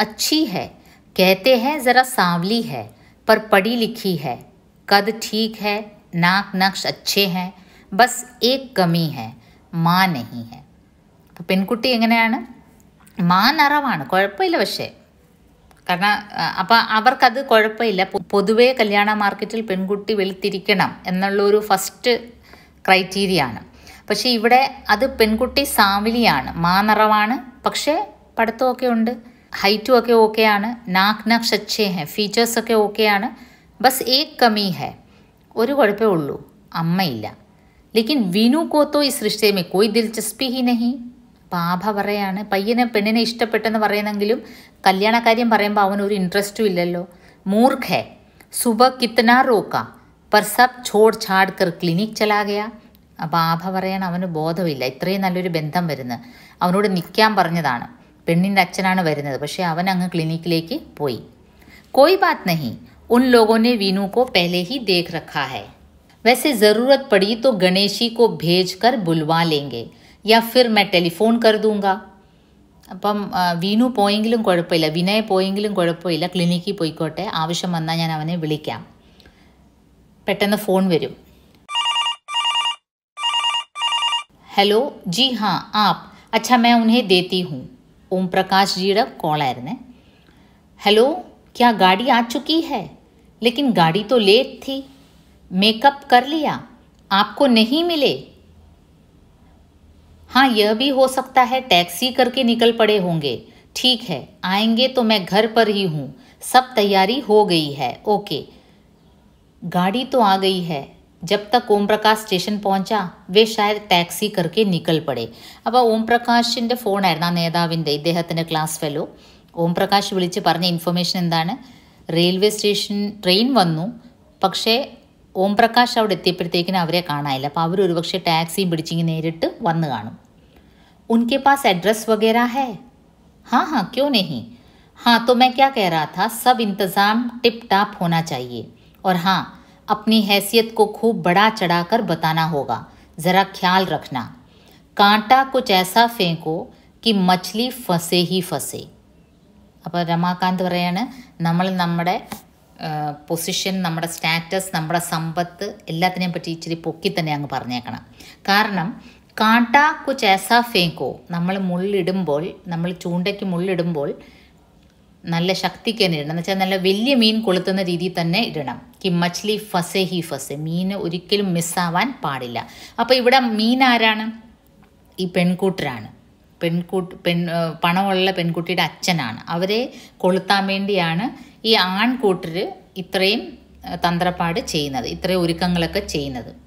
അച്ഛി ഹെ. कहते हैं ज़रा सांवली है पर पढ़ी लिखी है कद ठीक है नाक नक्श अच्छे हैं ബസ് ഏക് കമി ഹെ. മാ നഹി ഹെ. പെൺകുട്ടി എങ്ങനെയാണ്? മാ നിറവാണ്. കുഴപ്പമില്ല പക്ഷേ. കാരണം അപ്പം അവർക്കത് കുഴപ്പമില്ല. പൊതുവേ കല്യാണ മാർക്കറ്റിൽ പെൺകുട്ടി വെളുത്തിരിക്കണം എന്നുള്ളൊരു ഫസ്റ്റ് ക്രൈറ്റീരിയ ആണ് പക്ഷേ ഇവിടെ അത് പെൺകുട്ടി സാമിലിയാണ്. മാ നിറവാണ് പക്ഷേ പഠിത്തമൊക്കെ ഉണ്ട്. ഹൈറ്റും ഒക്കെ ഓക്കെയാണ്. നാക്ക് നക്ഷ സച്ചേ ഹെ ഫീച്ചേഴ്സൊക്കെ ആണ് ബസ് ഏക് കമി ഹെ. ഒരു കുഴപ്പമേ ഉള്ളൂ. അമ്മയില്ല. ലേക്കിൻ വിനു കോത്തോ ഈ സൃഷ്ടിയമേ കോയി ദിൽചസ്പി ഹി നഹി. പാപ പറയാണ് പയ്യനെ പെണ്ണിനെ ഇഷ്ടപ്പെട്ടെന്ന് പറയുന്നെങ്കിലും കല്യാണക്കാര്യം പറയുമ്പോൾ അവനൊരു ഇൻട്രസ്റ്റും ഇല്ലല്ലോ. മൂർഖെ സുബ കിത്തനാ റോക്ക പർസബ് ഛോഡ് ഛാഡ് കർ ക്ലിനിക് ചലാകയ അപ്പോൾ ആഭ പറയാൻ അവന് ബോധമില്ല ഇത്രയും നല്ലൊരു ബന്ധം വരുന്നത് അവനോട് നിൽക്കാൻ പറഞ്ഞതാണ്. പെണ്ണിന്റെ അച്ഛനാണ് വരുന്നത് പക്ഷേ അവൻ അങ്ങ് ക്ലിനിക്കിലേക്ക് പോയി. കോയി ബാത് നഹി ഉൻ ലോകോനെ വീനു കോ പെഹലെ ഹി ദേഖ് റഖാ ഹെ. വെസെ ജറൂരത് പടി തോ ഗണേശി കോ ഭേജ് കർ ബുൽവാ ലേങ്കെ या फिर मैं टेलीफोन कर दूंगा അപ്പം ആ, വീണു പോയെങ്കിലും കുഴപ്പമില്ല വിനയ് പോയെങ്കിലും കുഴപ്പമില്ല ക്ലിനിക്കിൽ പോയിക്കോട്ടെ ആവശ്യം വന്നാൽ ഞാൻ അവനെ വിളിക്കാം പെട്ടെന്ന് ഫോൺ വരും ഹലോ ജി ഹാ ആപ്പ് അച്ഛാ मैं उन्हें देती हूँ ओम प्रकाश ജിയുടെ കോളായിരുന്നേ हेलो क्या गाड़ी आ चुकी है लेकिन गाड़ी तो लेट थी मेकअप कर लिया आपको नहीं मिले हाँ यह भी हो सकता है टैक्सी करके निकल पड़े होंगे। ठीक है, आएँगे तो मैं घर पर ही हूँ। सब तैयारी हो गई है। ओके। गाड़ी तो आ गई है। जब तक ओम प्रकाश स्टेशन पहुँचा, वे शायद टैक्सी करके निकल पड़े। अब ओम प्रकाश फ़ोन आ नेता इद्हे क्लास फेलो ओम प्रकाश वि इंफर्मेशन एलवे स्टेशन ट्रेन वनु पक्षे ओम प्रकाश अवड़े का अब पक्षे टाक्सी पिछड़ी वन का उनके पास एड्रेस वगैरह है हाँ हाँ क्यों नहीं हाँ तो मैं क्या कह रहा था सब इंतज़ाम टिप टाप होना चाहिए और हाँ अपनी हैसियत को खूब बढ़ा चढ़ाकर बताना होगा ज़रा ख्याल रखना कांटा कुछ ऐसा फेंको कि मछली फंसे ही फंसे അപ്പോൾ രമാകാന്ത് പറയാണ് നമ്മൾ നമ്മുടെ പൊസിഷൻ നമ്മുടെ സ്റ്റാറ്റസ് നമ്മുടെ സമ്പത്ത് എല്ലാത്തിനെയും പറ്റി ഇച്ചിരി പൊക്കി തന്നെ അങ്ങ് പറഞ്ഞേക്കണം കാരണം കാട്ട കുച്ച് ഏസാ ഫേങ്കോ. നമ്മൾ മുള്ളിടുമ്പോൾ നമ്മൾ ചൂണ്ടയ്ക്ക് മുള്ളിടുമ്പോൾ നല്ല ശക്തിക്ക് തന്നെ ഇടണം. എന്ന് വെച്ചാൽ നല്ല വലിയ മീൻ കൊളുത്തുന്ന രീതിയിൽ തന്നെ ഇടണം. കി മച്ച്ലി ഫസെ ഹി ഫസെ. മീൻ ഒരിക്കലും മിസ്സാവാൻ പാടില്ല. അപ്പോൾ ഇവിടെ മീൻ ആരാണ്? ഈ പെൺകൂട്ടരാണ്. പെൺകൂട്ട് പെൺ പണമുള്ള പെൺകുട്ടിയുടെ അച്ഛനാണ്. അവരെ കൊളുത്താൻ വേണ്ടിയാണ് ഈ ആൺകൂട്ടർ ഇത്രയും തന്ത്രപ്പാട് ചെയ്യുന്നത്. ഇത്രയും ഒരുക്കങ്ങളൊക്കെ ചെയ്യുന്നത്.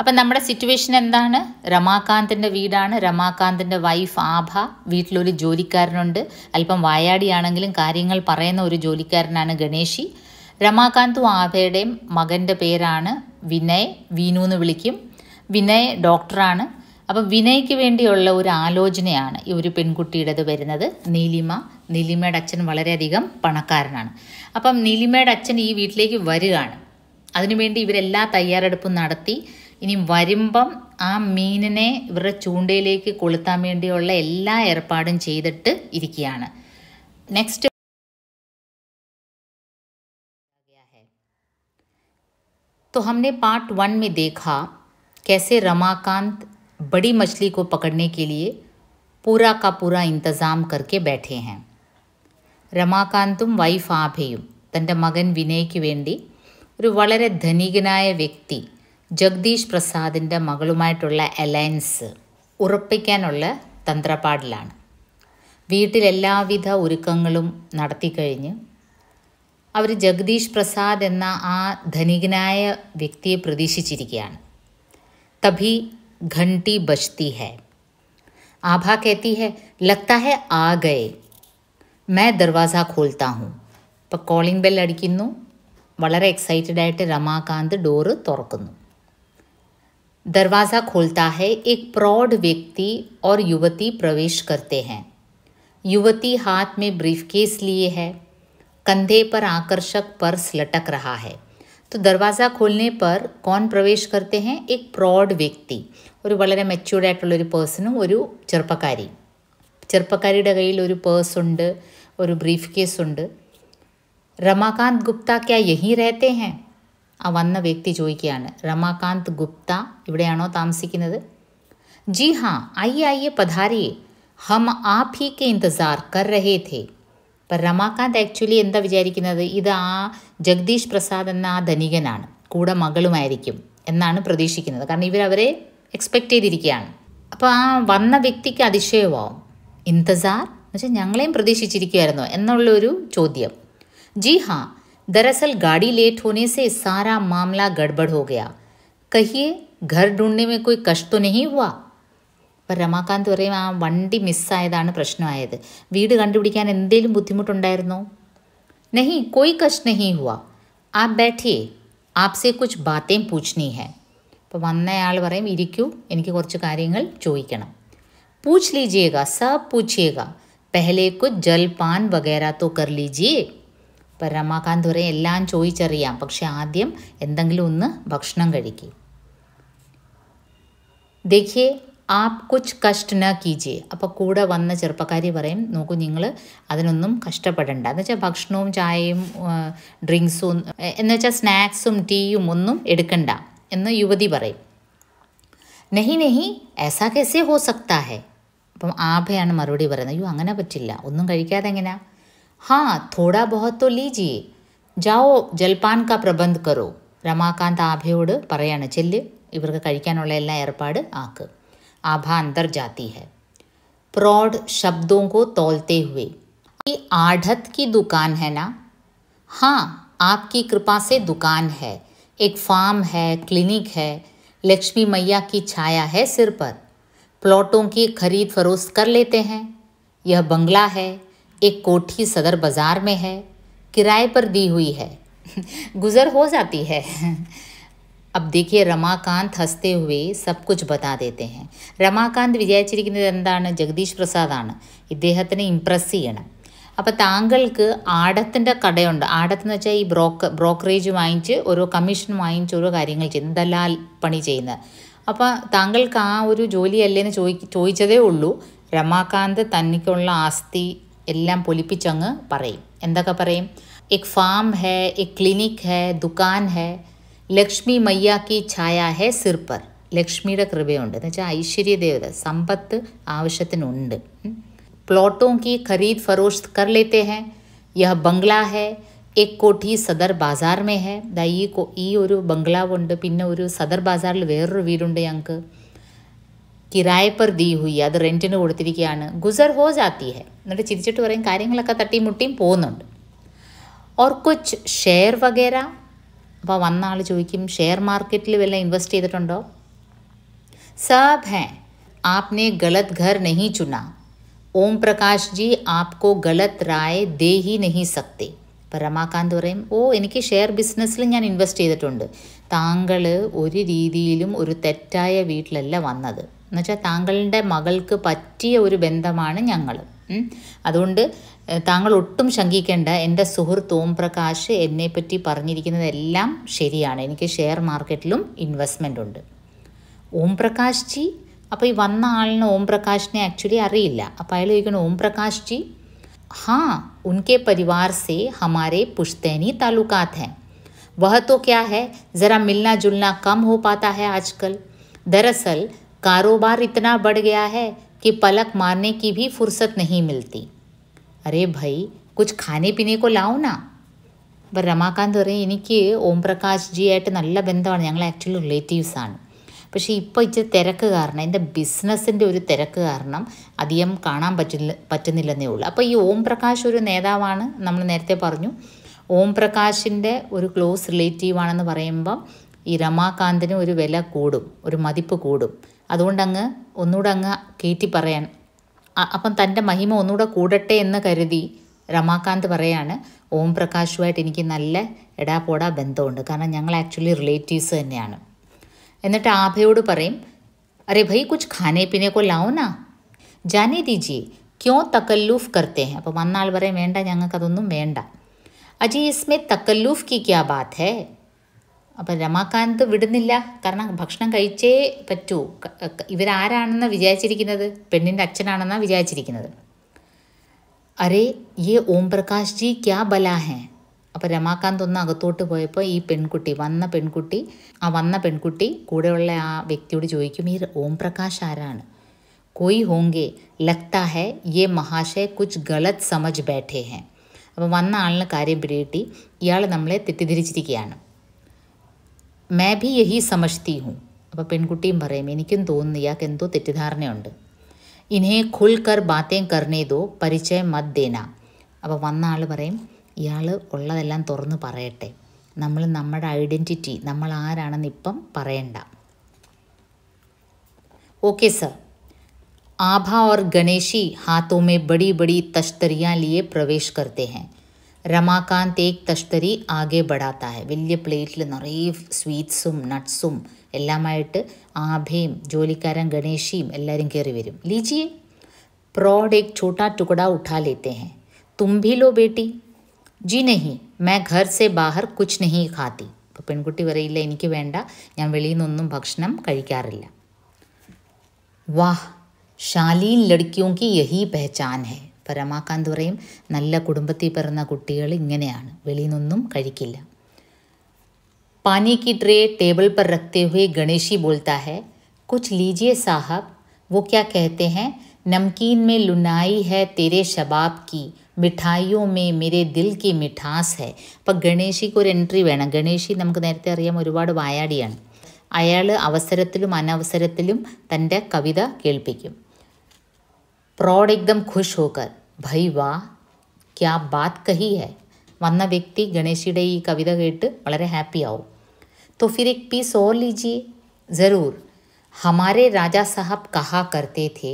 അപ്പം നമ്മുടെ സിറ്റുവേഷൻ എന്താണ്? രമാകാന്തിന്റെ വീടാണ്. രമാകാന്തിന്റെ വൈഫ് ആഭ. വീട്ടിലൊരു ജോലിക്കാരനുണ്ട്. അല്പം വായാടിയാണെങ്കിലും കാര്യങ്ങൾ പറയുന്ന ഒരു ജോലിക്കാരനാണ് ഗണേശി. രമാകാന്തും ആഭയുടെയും മകന്റെ പേരാണ് വിനയ്. വീനു എന്ന് വിളിക്കും. വിനയ് ഡോക്ടറാണ്. അപ്പം വിനയ്ക്ക് വേണ്ടിയുള്ള ഒരു ആലോചനയാണ് ഈ ഒരു പെൺകുട്ടിയുടേത് വരുന്നത്. നീലിമ. നീലിമയുടെ അച്ഛൻ വളരെയധികം പണക്കാരനാണ്. അപ്പം നീലിമയുടെ അച്ഛൻ ഈ വീട്ടിലേക്ക് വരികയാണ്. അതിനുവേണ്ടി ഇവരെല്ലാ തയ്യാറെടുപ്പും നടത്തി. ഇനി വരുമ്പം ആ മീനിനെ ഇവരുടെ ചൂണ്ടയിലേക്ക് കൊളുത്താൻ വേണ്ടിയുള്ള എല്ലാ ഏർപ്പാടും ചെയ്തിട്ട് ഇരിക്കുകയാണ് നെക്സ്റ്റ് तो हमने पार्ट वन में देखा कैसे रमाकांत बड़ी मछली को पकड़ने के लिए पूरा का पूरा इंतज़ाम करके बैठे हैं രമാകാന്തും വൈഫ് ആഭയും തൻ്റെ മകൻ വിനയ്ക്ക് വേണ്ടി ഒരു വളരെ ധനികനായ വ്യക്തി ജഗദീഷ് പ്രസാദിന്റെ മകളുമായിട്ടുള്ള അലയൻസ് ഉറപ്പിക്കാനുള്ള തന്ത്രപ്പാടിലാണ്. വീട്ടിലെല്ലാവിധ ഒരുക്കങ്ങളും നടത്തിക്കഴിഞ്ഞ് അവർ ജഗദീഷ് പ്രസാദ് എന്ന ആ ധനികനായ വ്യക്തിയെ പ്രതീക്ഷിച്ചിരിക്കുകയാണ്. തഭി ഘണ്ടി ബജ്തി ഹെ. ആഭ कहती है लगता है आ गए मैं दरवाज़ा खोलता हूँ ഇപ്പോൾ കോളിംഗ് ബെൽ അടിക്കുന്നു. വളരെ എക്സൈറ്റഡായിട്ട് രമാകാന്ത് ഡോറ് തുറക്കുന്നു. दरवाज़ा खोलता है, एक प्रौढ़ व्यक्ति और युवती प्रवेश करते हैं। युवती हाथ में ब्रीफकेस लिए है, कंधे पर आकर्षक पर्स लटक रहा है। तो दरवाज़ा खोलने पर कौन प्रवेश करते हैं? एक प्रौढ़ व्यक्ति और वाले मेच्योर्ड आईटर पेसन और चेरपकारी चेरपकारी कई पेस और ब्रीफकेस रमाकांत गुप्ता क्या यहीं रहते हैं ആ വന്ന വ്യക്തി ചോദിക്കുകയാണ് രമാകാന്ത് ഗുപ്ത ഇവിടെയാണോ താമസിക്കുന്നത്? ജി ഹാ ഐ ഐ എ പധാരിയെ ഹം ആഫീക്ക് ഇന്തസാർ കർ രഹേ ഥേ. ഇപ്പം രമാകാന്ത് ആക്ച്വലി എന്താ വിചാരിക്കുന്നത്? ഇത് ആ ജഗദീഷ് പ്രസാദ് എന്ന ആ ധനികനാണ് കൂടെ മകളുമായിരിക്കും എന്നാണ് പ്രതീക്ഷിക്കുന്നത്. കാരണം ഇവരവരെ എക്സ്പെക്ട് ചെയ്തിരിക്കുകയാണ്. അപ്പോൾ ആ വന്ന വ്യക്തിക്ക് അതിശയമാവും ഇന്തസാർ എന്ന് വെച്ചാൽ ഞങ്ങളെയും പ്രതീക്ഷിച്ചിരിക്കുമായിരുന്നോ എന്നുള്ളൊരു ചോദ്യം. ജി ഹാ दरअसल गाड़ी लेट होने से सारा मामला गड़बड़ हो गया कहिए घर ढूंढने में कोई कष्ट तो नहीं हुआ അപ്പം രമാകാന്ത് പറയും ആ വണ്ടി മിസ്സായതാണ് പ്രശ്നമായത് വീട് കണ്ടുപിടിക്കാൻ എന്തെങ്കിലും ബുദ്ധിമുട്ടുണ്ടായിരുന്നോ नहीं कोई कष्ट नहीं हुआ आप बैठिए आपसे कुछ बातें पूछनी है അപ്പോൾ വന്നയാൾ പറയും ഇരിക്കൂ എനിക്ക് കുറച്ച് കാര്യങ്ങൾ ചോദിക്കണം पूछ लीजिएगा सब पूछिएगा पहले कुछ जलपान वगैरह तो कर लीजिए പറയും എല്ലാം ചോദിച്ചറിയാം. പക്ഷെ ആദ്യം എന്തെങ്കിലും ഒന്ന് ഭക്ഷണം കഴിക്കും. ദേഖിയേ ആപ് കുച്ച് കഷ്ട ന കീജിയെ അപ്പോൾ കൂടെ വന്ന ചെറുപ്പക്കാരി പറയും നോക്കൂ നിങ്ങൾ അതിനൊന്നും കഷ്ടപ്പെടേണ്ട. എന്ന് വെച്ചാൽ ഭക്ഷണവും ചായയും ഡ്രിങ്ക്സും എന്ന് വെച്ചാൽ സ്നാക്സും ടീയും ഒന്നും എടുക്കണ്ട എന്ന് യുവതി പറയും. നെഹി നെഹി ഏസാ കേസേ ഹോ സക്താ ഹെ? അപ്പം ആഭയാണ് മറുപടി പറയുന്നത്. അയ്യോ അങ്ങനെ പറ്റില്ല. ഒന്നും കഴിക്കാതെ എങ്ങനെയാ ഹാ തോടാ ബഹുത് तो लीजिए ജാവോ ജൽപാൻ കാ പ്രബന്ധ് കറോ രമാകാന്ത് ആഭയോട് പറയാണ് ചെല്ല് ഇവർക്ക് കഴിക്കാനുള്ള എല്ലാ ഏർപ്പാട് ആക്ക് ആഭ അന്തർ ജാത്തി है प्रौढ़ शब्दों को तौलते हुए ये आढ़त की दुकान है ना हाँ आपकी कृपा से दुकान है एक फार्म है क्लिनिक है लक्ष्मी मैया की छाया है सिर पर प्लॉटों की खरीद फरोख्त कर लेते हैं यह बंगला है एक कोठी सदर बाजार में है किराए पर दी हुई है *laughs* गुजर हो जाती है *laughs* अब देखिए രമാകാന്ത് ഹസ്തേ ഹുവേ സബ് കുച്ച് ബതാ ദേത്തെ ഹെ രമാകാന്ത് വിചാരിച്ചിരിക്കുന്നത് എന്താണ് ജഗദീഷ് പ്രസാദാണ് ഇദ്ദേഹത്തിനെ ഇമ്പ്രസ് ചെയ്യണം അപ്പോൾ താങ്കൾക്ക് ആടത്തിൻ്റെ കടയുണ്ട് ആടത്തെന്ന് വെച്ചാൽ ഈ ബ്രോക്കർ ബ്രോക്കറേജ് വാങ്ങിച്ച് ഓരോ കമ്മീഷൻ വാങ്ങിച്ച് ഓരോ കാര്യങ്ങൾ ചെയ്യുന്നത് ദലാൽ പണി ചെയ്യുന്നത് അപ്പോൾ താങ്കൾക്ക് ആ ഒരു ജോലിയല്ലേന്ന് ചോദി ചോദിച്ചതേ ഉള്ളൂ രമാകാന്ത് തനിക്കുള്ള ആസ്തി എല്ലാം പൊലിപ്പിച്ചങ്ങ് പറയും എന്തൊക്കെ പറയും എക് ഫാം ഹേ എക് ക്ലിനിക് ഹേ ദുക്കാൻ ഹേ ലക്ഷ്മി മയ്യ കി ഛായ ഹേ സിർ പർ ലക്ഷ്മിയുടെ കൃപയുണ്ട് എന്ന് വെച്ചാൽ ഐശ്വര്യദേവത സമ്പത്ത് ആവശ്യത്തിനുണ്ട് प्लॉटों की खरीद फरोख्त कर लेते हैं यह ബംഗ്ലാ है एक കോഠി സദർ ബാസാർ മേ ഹെ ദാ ഈ കോ- ഈ ഒരു ബംഗ്ലാവുണ്ട് പിന്നെ ഒരു സദർ ബാസാറിൽ വേറൊരു വീടുണ്ട് ഞങ്ങൾക്ക് കിരായ പർ ദീ ഹുയി അത് റെന്റിന് കൊടുത്തിരിക്കുകയാണ് ഗുസർ ഹോ ജാത്തി ഹെ. എന്നിട്ട് ചിരിച്ചിട്ട് പറയും കാര്യങ്ങളൊക്കെ തട്ടിയും മുട്ടിയും പോകുന്നുണ്ട് ഓർ കൊച്ച് ഷെയർ വഗേര? അപ്പോൾ വന്ന ആൾ ചോദിക്കും ഷെയർ മാർക്കറ്റിൽ വല്ല ഇൻവെസ്റ്റ് ചെയ്തിട്ടുണ്ടോ? സബ് ഹെ ആപ്നെ ഗലത് ഘർ നഹി ചുന. ഓം പ്രകാശ് ജി ആപ്കോ ഗലത് റായ് ദേ ഹി നഹി സക്തി. അപ്പം രമാകാന്ത് പറയും ഓ എനിക്ക് ഷെയർ ബിസിനസ്സിൽ ഞാൻ ഇൻവെസ്റ്റ് ചെയ്തിട്ടുണ്ട്. താങ്കൾ ഒരു രീതിയിലും ഒരു തെറ്റായ വീട്ടിലല്ല വന്നത്. എന്നുവെച്ചാൽ താങ്കളുടെ മകൾക്ക് പറ്റിയ ഒരു ബന്ധമാണ് ഞങ്ങൾ അതുകൊണ്ട് താങ്കൾ ഒട്ടും ശങ്കിക്കേണ്ട. എന്റെ സുഹൃത്ത് ഓം പ്രകാശ് എന്നെപ്പറ്റി പറഞ്ഞിരിക്കുന്നതെല്ലാം ശരിയാണ്. എനിക്ക് ഷെയർ മാർക്കറ്റിലും ഇൻവെസ്റ്റ്മെന്റ് ഉണ്ട്. ഓം പ്രകാശ് ജി അപ്പോൾ ഈ വന്ന ആളിന് ഓം പ്രകാശിനെ ആക്ച്വലി അറിയില്ല. അപ്പോൾ അയാൾ ചോദിക്കണം ഓം പ്രകാശ് ജി ഹാ ഉൻകെ പരിവാർ സേ ഹമാരെ പുഷ്തേനി താലൂക്കാത്ത് ഹെ. വഹ ക്യാ ഹെ? ജറ മിൽന ജുൽന കം ഹോ പാത്ത ഹെ ആജ്കൽ. ദരസൽ कारोबार इतना बढ़ गया है कि पलक मारने की भी फुर्सत नहीं मिलती अरे भाई कुछ खाने पीने को लाओ ना അപ്പം രമാകാന്ത് പറയും എനിക്ക് ഓം പ്രകാശ് ജി ആയിട്ട് നല്ല ബന്ധമാണ് ഞങ്ങൾ ആക്ച്വലി റിലേറ്റീവ്സ് ആണ് പക്ഷേ ഇപ്പോൾ ഇച്ചിരി തിരക്ക് കാരണം എൻ്റെ ബിസിനസ്സിൻ്റെ ഒരു തിരക്ക് കാരണം അധികം കാണാൻ പറ്റില്ല പറ്റുന്നില്ലെന്നേ ഉള്ളൂ അപ്പോൾ ഈ ഓം പ്രകാശ് ഒരു നേതാവാണ് നമ്മൾ നേരത്തെ പറഞ്ഞു ഓം പ്രകാശിൻ്റെ ഒരു ക്ലോസ് റിലേറ്റീവ് ആണെന്ന് പറയുമ്പം ഈ രമാകാന്തിന് ഒരു വില കൂടും ഒരു മതിപ്പ് കൂടും അതുകൊണ്ട് അങ്ങ് ഒന്നുകൂടെ അങ്ങ് കയറ്റി പറയാൻ അപ്പം തന്റെ മഹിമ ഒന്നുകൂടെ കൂടട്ടെ എന്ന് കരുതി രമാകാന്ത് പറയാണ് ഓം പ്രകാശുമായിട്ട് എനിക്ക് നല്ല എടാപോടാ ബന്ധമുണ്ട്. കാരണം ഞങ്ങൾ ആക്ച്വലി റിലേറ്റീവ്സ് തന്നെയാണ്. എന്നിട്ട് ആഭയോട് പറയും അരെ ഭൈ കുച്ച് ഖാനെ പീനെ കോ ജാനേ ദീജിയെ ക്യോ തക്കല്ലൂഫ് കർത്തേ അപ്പം വന്നാൾ പറയും വേണ്ട ഞങ്ങൾക്കതൊന്നും വേണ്ട. അജി ഇസ്മേ തക്കല്ലൂഫ് കി ക്യാ ബാത് ഹേ? അപ്പം രമാകാന്ത് വിടുന്നില്ല. കാരണം ഭക്ഷണം കഴിച്ചേ പറ്റൂ. ഇവരാരാണെന്ന് വിചാരിച്ചിരിക്കുന്നത്? പെണ്ണിന്റെ അച്ഛനാണെന്നാണ് വിചാരിച്ചിരിക്കുന്നത്? അരേ യേ ഓം പ്രകാശ് ജി ക്യാ ബലാ ഹേ? അപ്പോൾ രമാകാന്ത് ഒന്ന് അകത്തോട്ട് പോയപ്പോൾ ഈ പെൺകുട്ടി വന്ന പെൺകുട്ടി ആ വന്ന പെൺകുട്ടി കൂടെയുള്ള ആ വ്യക്തിയോട് ചോദിക്കും ഈ ഓം പ്രകാശ് ആരാണ്? കോയി ഹോങ്കെ ലക്താ ഹെ യേ മഹാശയ കുച്ച് ഗലത് സമജ് ബൈഠേ ഹെ? അപ്പോൾ വന്ന ആളിന് കാര്യം പിടികിട്ടി. ഇയാൾ നമ്മളെ തെറ്റിദ്ധരിച്ചിരിക്കുകയാണ്. മേ ഭി യഹി സമജ്തി ഹും അപ്പോൾ പെൺകുട്ടിയും പറയും എനിക്കും തോന്നുന്നു ഇയാൾക്ക് എന്തോ തെറ്റിദ്ധാരണയുണ്ട് ഇൻഹെ ഖുൽ കർ ബാത്തേ കർണേ ദോ പരിചയം മത് ദേന അപ്പോൾ വന്ന ആൾ പറയും ഇയാൾ ഉള്ളതെല്ലാം തുറന്ന് പറയട്ടെ നമ്മൾ നമ്മുടെ ഐഡൻറ്റിറ്റി നമ്മൾ ആരാണെന്ന് ഇപ്പം പറയണ്ട ओके सर आभा और गणेशी हाथों में बड़ी बड़ी तश्तरियाँ लिए प्रवेश करते हैं രമാകാന്ത് ഏക് തഷ്തരി ആകെ ബടാത്ത ഹെ വലിയ പ്ലേറ്റിൽ നിറയെ സ്വീറ്റ്സും നട്ട്സും എല്ലാമായിട്ട് ആഭയും ജോലിക്കാരൻ ഗണേഷിയും എല്ലാവരും കയറി വരും ലീജിയെ प्रौढ़ एक छोटा टुकड़ा उठा लेते हैं तुम भी लो बेटी जी नहीं मैं घर से बाहर कुछ नहीं खाती അപ്പോൾ പെൺകുട്ടി പറയില്ല എനിക്ക് വേണ്ട ഞാൻ വെളിയിൽ നിന്നൊന്നും ഭക്ഷണം കഴിക്കാറില്ല വാഹ് ശാലീൻ ലഡ്ക്കിയോം കി യഹി പെഹചാൻ ഹെ അപ്പോൾ രമാകാന്ത് പറയും നല്ല കുടുംബത്തിൽ പിറന്ന കുട്ടികൾ ഇങ്ങനെയാണ് വെളിയിൽ നിന്നൊന്നും കഴിക്കില്ല पानी की ट्रे टेबल पर रखते हुए गणेशी बोलता है कुछ लीजिए साहब वो क्या कहते हैं नमकीन में लुनाई है तेरे शबाब की മിഠായിയോ മേ മേരെ ദിൽ കി മിഠാസ് ഹെ അപ്പം ഗണേഷിക്ക് ഒരു എൻട്രി വേണം ഗണേഷി നമുക്ക് നേരത്തെ അറിയാം ഒരുപാട് വായാടിയാണ് അയാൾ അവസരത്തിലും അനവസരത്തിലും തൻ്റെ കവിത കേൾപ്പിക്കും പ്രൗഡ് എക്ദം ഖുഷ് ഹോക്കർ ഭൈ വാ ക്യാ ബാത് കഹി ഹെ വന്ന വ്യക്തി ഗണേഷിയുടെ ഈ കവിത കേട്ട് വളരെ ഹാപ്പി ആവും तो फिर एक पीस और लीजिए ज़रूर हमारे राजा साहब कहा करते थे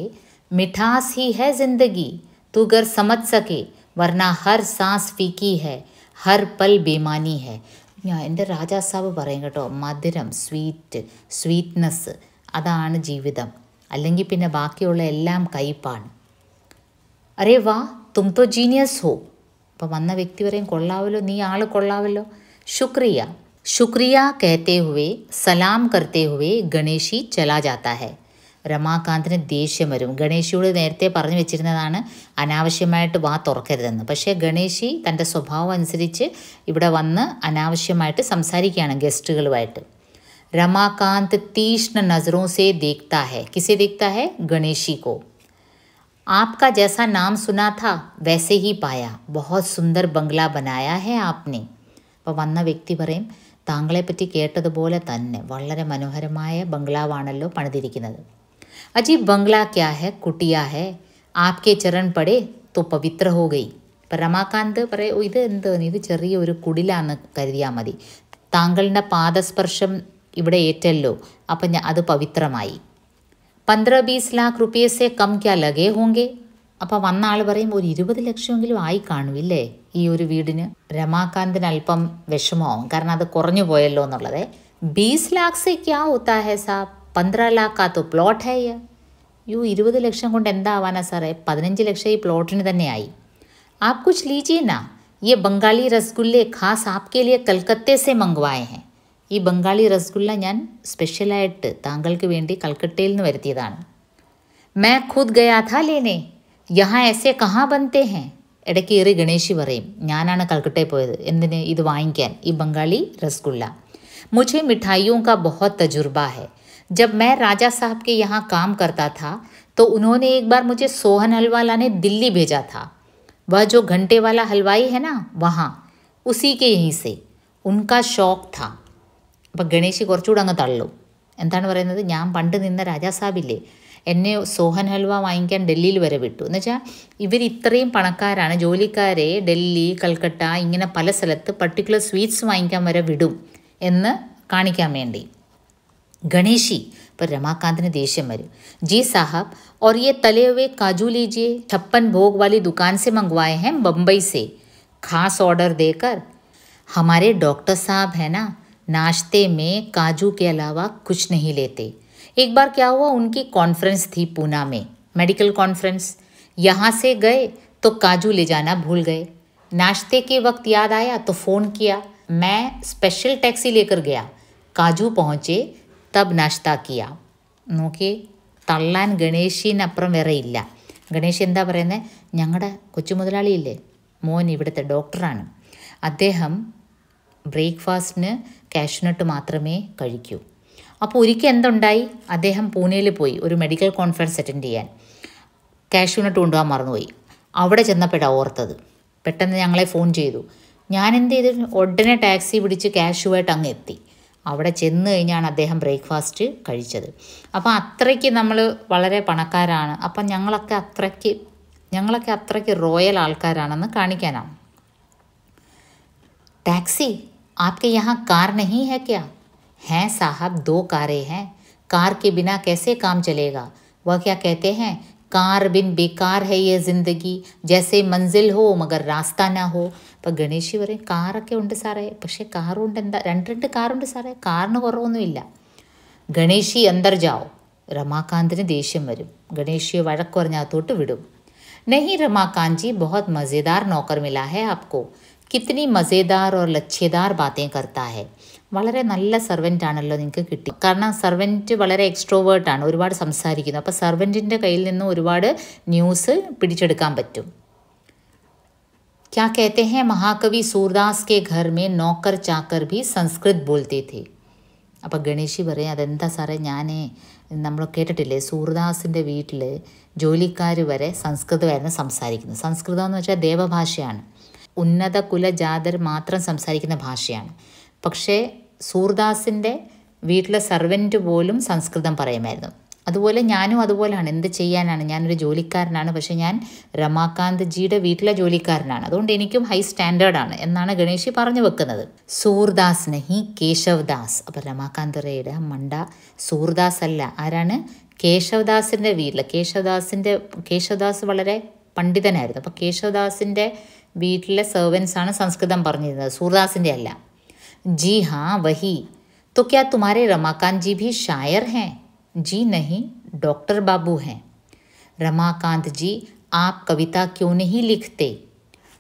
मिठास ही है जिंदगी तू अगर समझ सके वरना हर सांस फीकी है हर पल बेमानी है ഞാൻ എൻ്റെ രാജാസാബ് പറയും കേട്ടോ മധുരം സ്വീറ്റ് സ്വീറ്റ്നെസ് അതാണ് ജീവിതം അല്ലെങ്കിൽ പിന്നെ ബാക്കിയുള്ള എല്ലാം കയ്പാണ്. അരേ വാ തും തോ ജീനിയസ് ഹോ. അപ്പം വന്ന വ്യക്തി പറയും കൊള്ളാവല്ലോ നീ ആൾ കൊള്ളാവല്ലോ. ശുക്രിയ. ശുക്രിയ കേത്തേ ഹുവേ സലാം കർത്തേ ഹുവേ ഗണേശി ചലാ ജാത്ത ഹെ. രമാകാന്തിന് ദേഷ്യം വരും. ഗണേശിയോട് നേരത്തെ പറഞ്ഞു വെച്ചിരുന്നതാണ് അനാവശ്യമായിട്ട് വാ തുറക്കരുതെന്ന്. പക്ഷേ ഗണേശി തന്റെ സ്വഭാവം അനുസരിച്ച് ഇവിടെ വന്ന് അനാവശ്യമായിട്ട് സംസാരിക്കുകയാണ് ഗസ്റ്റുകളുമായിട്ട്. രമാകാന്ത് തീഷ്ണ നസറോं से देखता है किसे देखता है गणेशी को आपका जैसा नाम सुना था वैसे ही पाया बहुत സുന്ദർ ബംഗ്ല बनाया है आपने അപ്പോൾ വന്ന വ്യക്തി പറയും താങ്കളെപ്പറ്റി കേട്ടതുപോലെ തന്നെ വളരെ മനോഹരമായ ബംഗ്ലാവാണല്ലോ പണിതിരിക്കുന്നത് അജീബ് ബംഗ്ല ക്യാ ഹെ കുട്ടിയാ ഹെ ആപ്കെ ചരൺ പടേ തോ പവിത്ര ഹോ ഗയി ഇപ്പം രമാകാന്ത് പറയും ഇത് എന്ത് ഇത് ചെറിയ ഒരു കുടിലാന്ന് കരുതിയാൽ മതി താങ്കളുടെ പാദസ്പർശം ഇവിടെ ഏറ്റല്ലോ അപ്പം ഞാൻ അത് പവിത്രമായി പന്ത്ര ബീസ് ലാഖ് റുപ്പിയസെ കം ക്യാ ലഗേ ഹോങ്കെ അപ്പോൾ വന്ന ആൾ പറയും ഒരു ഇരുപത് ലക്ഷമെങ്കിലും ആയി കാണുമില്ലേ ഈ ഒരു വീടിന് രമാകാന്തിന് അല്പം വിഷമമാവും കാരണം അത് കുറഞ്ഞു പോയല്ലോ എന്നുള്ളത് ബീസ് ലാഖ് സെ ക്യാ ഹോത്താ ഹെ സാ പന്ത്ര ലാഖ് കാ തോ പ്ലോട്ട് ഹേ യ യു ഇരുപത് ലക്ഷം കൊണ്ട് എന്താവാനാ സാറേ പതിനഞ്ച് ലക്ഷം ഈ പ്ലോട്ടിന് തന്നെയായി आप कुछ लीजिए ना ये बंगाली रसगुल्ले खास आपके लिए कलकत्ते से मंगवाए हैं ഈ ബംഗാളി റസഗുല്ല ഞാൻ സ്പെഷ്യലായിട്ട് താങ്കൾക്ക് വേണ്ടി കൽക്കട്ടയിൽ നിന്ന് വരുത്തിയതാണ് मैं खुद गया था लेने यहाँ ऐसे कहाँ बनते हैं ഇടയ്ക്ക് ഏറി ഗണേശി പറയും ഞാനാണ് കൽക്കട്ടയിൽ പോയത് എന്തിന് ഇത് വാങ്ങിക്കാൻ ഈ ബംഗാളി रसगुल्ला मुझे मिठाइयों का बहुत तजुर्बा है जब मैं राजा साहब के यहाँ काम करता था तो उन्होंने एक बार मुझे सोहन हलवा लाने दिल्ली भेजा था वह जो घंटे वाला हलवाई है ना वहाँ उसी के यहीं से उनका शौक था അപ്പം ഗണേശ് കുറച്ചുകൂടെ അങ്ങ് തള്ളും എന്താണ് പറയുന്നത് ഞാൻ പണ്ട് നിന്ന രാജാസാബില്ലേ എന്നെ സോഹൻ ഹൽവ വാങ്ങിക്കാൻ ഡൽഹിയിൽ വരെ വിട്ടു എന്ന് വെച്ചാൽ ഇവർ ഇത്രയും പണക്കാരാണ് ജോലിക്കാരെ ഡൽഹി കൽക്കട്ട ഇങ്ങനെ പല സ്ഥലത്ത് പർട്ടിക്കുലർ സ്വീറ്റ്സ് വാങ്ങിക്കാൻ വരെ വിടും എന്ന് കാണിക്കാൻ വേണ്ടി गणेशी पर रमाकांत ने देशम मरे जी साहब और ये तले हुए काजू लीजिए छप्पन भोग वाली दुकान से मंगवाए हैं बम्बई से खास ऑर्डर देकर हमारे डॉक्टर साहब है ना नाश्ते में काजू के अलावा कुछ नहीं लेते एक बार क्या हुआ उनकी कॉन्फ्रेंस थी पूना में मेडिकल कॉन्फ्रेंस यहाँ से गए तो काजू ले जाना भूल गए नाश्ते के वक्त याद आया तो फ़ोन किया मैं स्पेशल टैक्सी लेकर गया काजू पहुँचे തബ് നാഷ്ത കിയ നോക്കി തള്ളാൻ ഗണേശിനപ്പുറം വേറെ ഇല്ല ഗണേശ് എന്താ പറയുന്നത് ഞങ്ങളുടെ കൊച്ചു മുതലാളിയില്ലേ മോൻ ഇവിടുത്തെ ഡോക്ടറാണ് അദ്ദേഹം ബ്രേക്ക്ഫാസ്റ്റിന് കാഷ്നട്ട് മാത്രമേ കഴിക്കൂ. അപ്പോൾ ഒരിക്കൽ എന്തുണ്ടായി? അദ്ദേഹം പൂനെയിൽ പോയി ഒരു മെഡിക്കൽ കോൺഫറൻസ് അറ്റൻഡ് ചെയ്യാൻ. കാഷ്യൂനട്ട് കൊണ്ടുപോകാൻ മറന്നുപോയി. അവിടെ ചെന്നപ്പോഴാണ് ഓർത്തത്. പെട്ടെന്ന് ഞങ്ങളെ ഫോൺ ചെയ്തു. ഞാൻ എന്ത് ചെയ്തു? ഉടനെ ടാക്സി പിടിച്ച് കാഷ്യുമായിട്ട് അങ്ങ് എത്തി അവിടെ ചെന്ന് കഴിഞ്ഞാണ് അദ്ദേഹം ബ്രേക്ക്ഫാസ്റ്റ് കഴിച്ചത്. അപ്പോൾ അത്രയ്ക്ക് നമ്മൾ വളരെ പണക്കാരാണ്. അപ്പം ഞങ്ങളൊക്കെ അത്രയ്ക്ക് ഞങ്ങളൊക്കെ അത്രയ്ക്ക് റോയൽ ആൾക്കാരാണെന്ന് കാണിക്കാനാണ് ടാക്സി आपके यहाँ कार नहीं है क्या हैं साहब दो कारें हैं कार के बिना कैसे काम चलेगा वह क्या कहते हैं कार बिन बेकार है ये ज़िंदगी जैसे मंजिल हो മകർ റാസ്ത നാ ഹോ അപ്പോൾ ഗണേശി പറയും കാറൊക്കെ ഉണ്ട് സാറേ പക്ഷേ കാറുണ്ട് എന്താ രണ്ട് രണ്ട് കാറുണ്ട് സാറേ കാറിന് കുറവൊന്നുമില്ല ഗണേശി അന്തർ ജാവോ രമാകാന്തിന് ദേഷ്യം വരും ഗണേഷിയെ വഴക്കുറഞ്ഞകത്തോട്ട് വിടും नहीं रमाकांत जी बहुत मज़ेदार नौकर मिला है आपको കിത്നി മസേദാർ ഓർ ലച്ഛേദാർ ബാത്തേം കർത്താ ഹെ വളരെ നല്ല സർവൻ്റ് ആണല്ലോ നിങ്ങൾക്ക് കിട്ടി കാരണം സർവൻറ്റ് വളരെ എക്സ്ട്രോവേർട്ടാണ് ഒരുപാട് സംസാരിക്കുന്നു അപ്പോൾ സർവൻറ്റിൻ്റെ കയ്യിൽ നിന്ന് ഒരുപാട് ന്യൂസ് പിടിച്ചെടുക്കാൻ പറ്റും क्या कहते हैं महाकवि सूरदास के घर में नौकर चाकर भी संस्कृत बोलते थे അപ്പോൾ ഗണേശി പറയും അതെന്താ സാറേ ഞാൻ നമ്മൾ കേട്ടിട്ടില്ലേ സൂർദാസിൻ്റെ വീട്ടിൽ ജോലിക്കാർ വരെ സംസ്കൃതമായിരുന്നു സംസാരിക്കുന്നത് സംസ്കൃതം എന്ന് വെച്ചാൽ ദേവഭാഷയാണ് ഉന്നത കുലജാതർ മാത്രം സംസാരിക്കുന്ന ഭാഷയാണ്. പക്ഷേ സൂർദാസിന്റെ വീട്ടിലെ സർവന്റ് പോലും സംസ്കൃതം പറയുമായിരുന്നു. അതുപോലെ ഞാനും അതുപോലെയാണ്. എന്ത് ചെയ്യാനാണ്? ഞാനൊരു ജോലിക്കാരനാണ്. പക്ഷേ ഞാൻ രമാകാന്ത് ജിയുടെ വീട്ടിലെ ജോലിക്കാരനാണ്. അതുകൊണ്ട് എനിക്കും ഹൈ സ്റ്റാൻഡേർഡാണ് എന്നാണ് ഗണേഷി പറഞ്ഞു വെക്കുന്നത്. സൂർദാസ് നഹി കേശവ് ദാസ് അപ്പം രമാകാന്ത് റേയുടെ മണ്ട സൂർദാസ് അല്ല ആരാണ്? കേശവദാസിന്റെ വീട്ടിൽ കേശവദാസിന്റെ കേശവദാസ് വളരെ പണ്ഡിതനായിരുന്നു. അപ്പോൾ കേശവദാസിന്റെ വീട്ടിലെ സെർവൻസ് ആണ് സംസ്കൃതം പറഞ്ഞിരുന്നത് സൂർദാസിൻ്റെ അല്ല जी हाँ वही तो क्या तुम्हारे रमाकांत जी भी शायर हैं जी नहीं डॉक्टर बाबू हैं रमाकांत जी आप कविता क्यों नहीं लिखते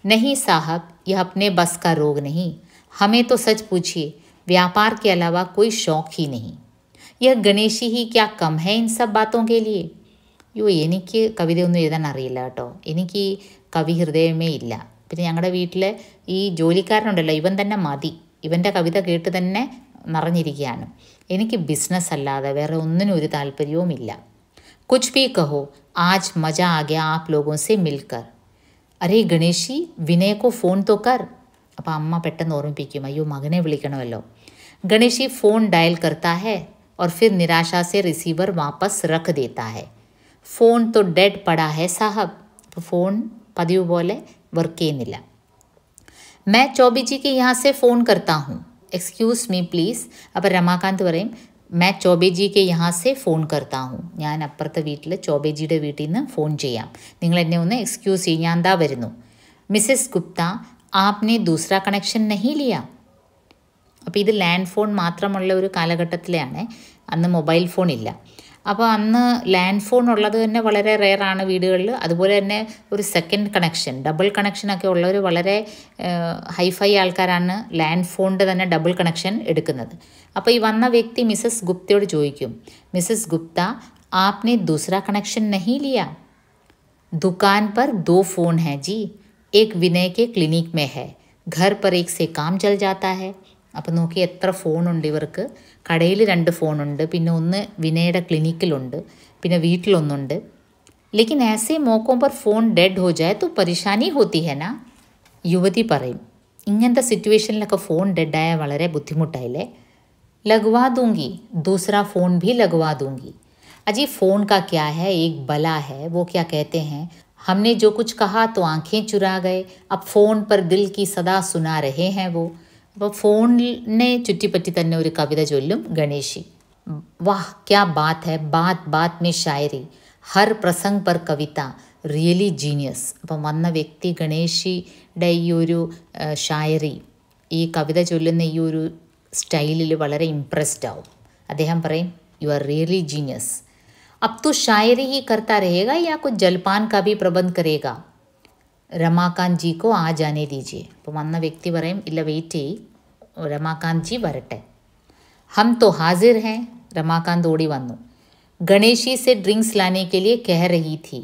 नहीं साहब यह अपने बस का रोग नहीं हमें तो सच पूछिए व्यापार के अलावा कोई शौक ही नहीं यह गणेशी ही क्या कम है इन सब बातों के लिए അയ്യോ എനിക്ക് കവിതയൊന്നും എഴുതാൻ അറിയില്ല കേട്ടോ എനിക്ക് ഈ കവി ഹൃദയമേ ഇല്ല പിന്നെ ഞങ്ങളുടെ വീട്ടിൽ ഈ ജോലിക്കാരനുണ്ടല്ലോ ഇവൻ തന്നെ മതി ഇവൻ്റെ കവിത കേട്ട് തന്നെ നിറഞ്ഞിരിക്കുകയാണ് എനിക്ക് ബിസിനസ് അല്ലാതെ വേറെ ഒന്നിനും ഒരു താല്പര്യവുമില്ല കുച്ച് भी कहो आज मज़ा आ गया आप लोगों से मिलकर അരേ ഗണേശി വിനയക്കോ ഫോൺ तो कर അപ്പോൾ അമ്മ പെട്ടെന്ന് ഓർമ്മിപ്പിക്കും അയ്യോ മകനെ വിളിക്കണമല്ലോ ഗണേശി ഫോൺ ഡയൽ करता है और फिर निराशा से रिसीवर वापस रख देता है ഫോൺ तो डेड पड़ा है സാഹബ് അപ്പോൾ ഫോൺ പതിവ് പോലെ വർക്ക് ചെയ്യുന്നില്ല मैं चौबे जी के यहाँ से फ़ोन करता हूँ എക്സ്ക്യൂസ് മീ പ്ലീസ് അപ്പോൾ രമാകാന്ത് പറയും മേ ചോബേജിക്ക് യഹാ സെ ഫോൺ കർത്താ ഹൂँ ഞാൻ അപ്പുറത്തെ വീട്ടിൽ ചോബേജിയുടെ വീട്ടിൽ നിന്ന് ഫോൺ ചെയ്യാം നിങ്ങൾ എന്നെ ഒന്ന് എക്സ്ക്യൂസ് ചെയ്യും ഞാൻ എന്താ വരുന്നു മിസ്സസ് ഗുപ്ത ആപ്നെ ദൂസറ കണക്ഷൻ നഹി ലിയ അപ്പോൾ ഇത് ലാൻഡ് ഫോൺ മാത്രമുള്ള ഒരു കാലഘട്ടത്തിലാണ് അന്ന് മൊബൈൽ ഫോൺ ഇല്ല അപ്പോൾ അന്ന് ലാൻഡ് ഫോൺ ഉള്ളത് തന്നെ വളരെ റെയറാണ് വീടുകളിൽ അതുപോലെ തന്നെ ഒരു സെക്കൻഡ് കണക്ഷൻ ഡബിൾ കണക്ഷനൊക്കെ ഉള്ളവർ വളരെ ഹൈഫൈ ആൾക്കാരാണ് ലാൻഡ് ഫോണിൻ്റെ തന്നെ ഡബിൾ കണക്ഷൻ എടുക്കുന്നത് അപ്പോൾ ഈ വന്ന വ്യക്തി മിസ്സസ് ഗുപ്തയോട് ചോദിക്കും മിസ്സസ് ഗുപ്ത ആപ്നെ ദൂസറ കണക്ഷൻ നഹി ലിയ दुकान पर दो फ़ोन हैं जी एक विनय के क्लिनिक में है घर पर एक से काम चल जाता है അപ്പം നോക്കി എത്ര ഫോണുണ്ട് ഇവർക്ക് കടയിൽ രണ്ട് ഫോണുണ്ട് പിന്നെ ഒന്ന് വിനയുടെ ക്ലിനിക്കിലുണ്ട് പിന്നെ വീട്ടിലൊന്നുണ്ട് ലേക്കിൻ ऐसे मौकों पर फ़ोन डेड हो जाए तो परेशानी होती है ना യുവതി പറയും ഇങ്ങനത്തെ സിറ്റുവേഷനിലൊക്കെ ഫോൺ ഡെഡായ വളരെ ബുദ്ധിമുട്ടായില്ലേ लगवा दूंगी दूसरा फ़ोन भी लगवा दूंगी अजी फ़ोन का क्या है एक बला है वो क्या कहते हैं हमने जो कुछ कहा तो आंखें चुरा गए अब फ़ोन पर दिल की सदा सुना रहे हैं वो അപ്പോൾ ഫോണിനെ ചുറ്റിപ്പറ്റി തന്നെ ഒരു കവിത ചൊല്ലും ഗണേശി വാഹ് ക്യാ ബാത്ത് ഹെ ബാത്ത് ബാത്ത് മേ ഷായരി ഹർ പ്രസംഗ് പർ കവിത റിയലി ജീനിയസ് അപ്പം വന്ന വ്യക്തി ഗണേഷിയുടെ ഈ ഒരു ആ, ഷായറി ഈ കവിത ചൊല്ലുന്ന ഈ ഒരു സ്റ്റൈലിൽ വളരെ ഇമ്പ്രസ്ഡ് ആവും അദ്ദേഹം പറയും യു ആർ റിയലി ജീനിയസ് अब तो शायरी ही करता रहेगा या कुछ जलपान का भी प्रबंध करेगा രമാകാന്ത് ജിക്കോ ആ ജാനെ ദീജിയെ അപ്പോൾ വന്ന വ്യക്തി പറയും ഇല്ല വെയിറ്റ് ചെയ് രമാകാന്ത് ജി വരട്ടെ हम तो हाजिर हैं रमाकांत ओड़ी वनु गणेशी से ड्रिंक्स लाने के लिए कह रही थी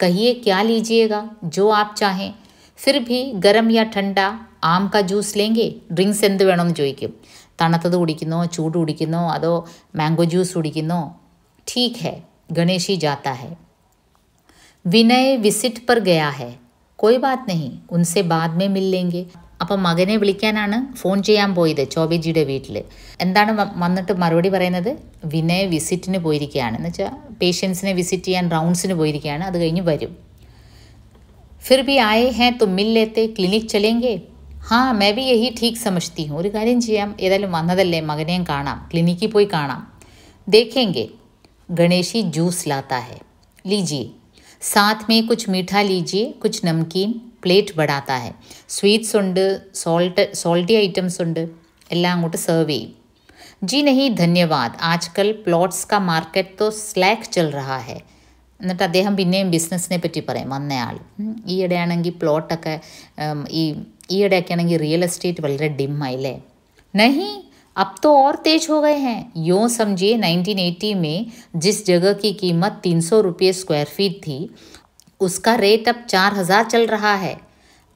कहिए क्या लीजिएगा जो आप चाहें फिर भी गर्म या ठंडा ആം കാ ജ്യൂസ് ലേങ്കെ ഡ്രിങ്ക്സ് എന്ത് വേണമെന്ന് ചോദിക്കും തണുത്തത് കുടിക്കുന്നോ ചൂട് കുടിക്കുന്നോ അതോ മാംഗോ ജ്യൂസ് കുടിക്കുന്നോ ठीक है गणेशी जाता है വിനയ് വിസിറ്റ് पर गया है കോയി ബാത് നഹി ഉൻസെ ബാദ് മേ മില്ലെങ്കിൽ അപ്പം മകനെ വിളിക്കാനാണ് ഫോൺ ചെയ്യാൻ പോയത് ചോബേജിയുടെ വീട്ടിൽ എന്താണ് വന്നിട്ട് മറുപടി പറയുന്നത്? വിനയ വിസിറ്റിന് പോയിരിക്കുകയാണ്. എന്ന് വെച്ചാൽ പേഷ്യൻസിനെ വിസിറ്റ് ചെയ്യാൻ റൗണ്ട്സിന് പോയിരിക്കുകയാണ്. അത് കഴിഞ്ഞ് വരും. ഫിർ ബി ആയേ ഹേ തുമ്മില്ലേത്തെ ക്ലിനിക് ചെലേങ്കേ ഹാ മേ ബി യഹി ഠീക്ക് സമഷ്തി ഒരു കാര്യം ചെയ്യാം. ഏതായാലും വന്നതല്ലേ മകനെയും കാണാം. ക്ലിനിക്കിൽ പോയി കാണാം. ദേഖേങ്കെ ഗണേഷി ജ്യൂസ് ലാത്താ ഹെ ലീജിയേ साथ में कुछ मीठा लीजिए कुछ नमकीन പ്ലേറ്റ് बढ़ाता है സ്വീറ്റ്സ് ഉണ്ട് സോൾട്ട് സോൾട്ടി ഐറ്റംസ് ഉണ്ട് എല്ലാം അങ്ങോട്ട് സെർവ് ചെയ്യും जी नहीं धन्यवाद आजकल प्लॉट्स का मार्केट तो स्लैक चल रहा है എന്നിട്ട് അദ്ദേഹം പിന്നെയും ബിസിനസ്സിനെ പറ്റി പറയും വന്നയാൾ ഉം, ഈയിടെയാണെങ്കിൽ പ്ലോട്ടൊക്കെ ഉം, ഈ ഈയിടെയൊക്കെ ആണെങ്കിൽ റിയൽ എസ്റ്റേറ്റ് വളരെ ഡിമ്മായില്ലേ नहीं अब तो और तेज हो गए हैं यूँ समझिए 1980 में जिस जगह की कीमत 300 रुपये स्क्वायर फीट थी उसका रेट अब 4000 चल रहा है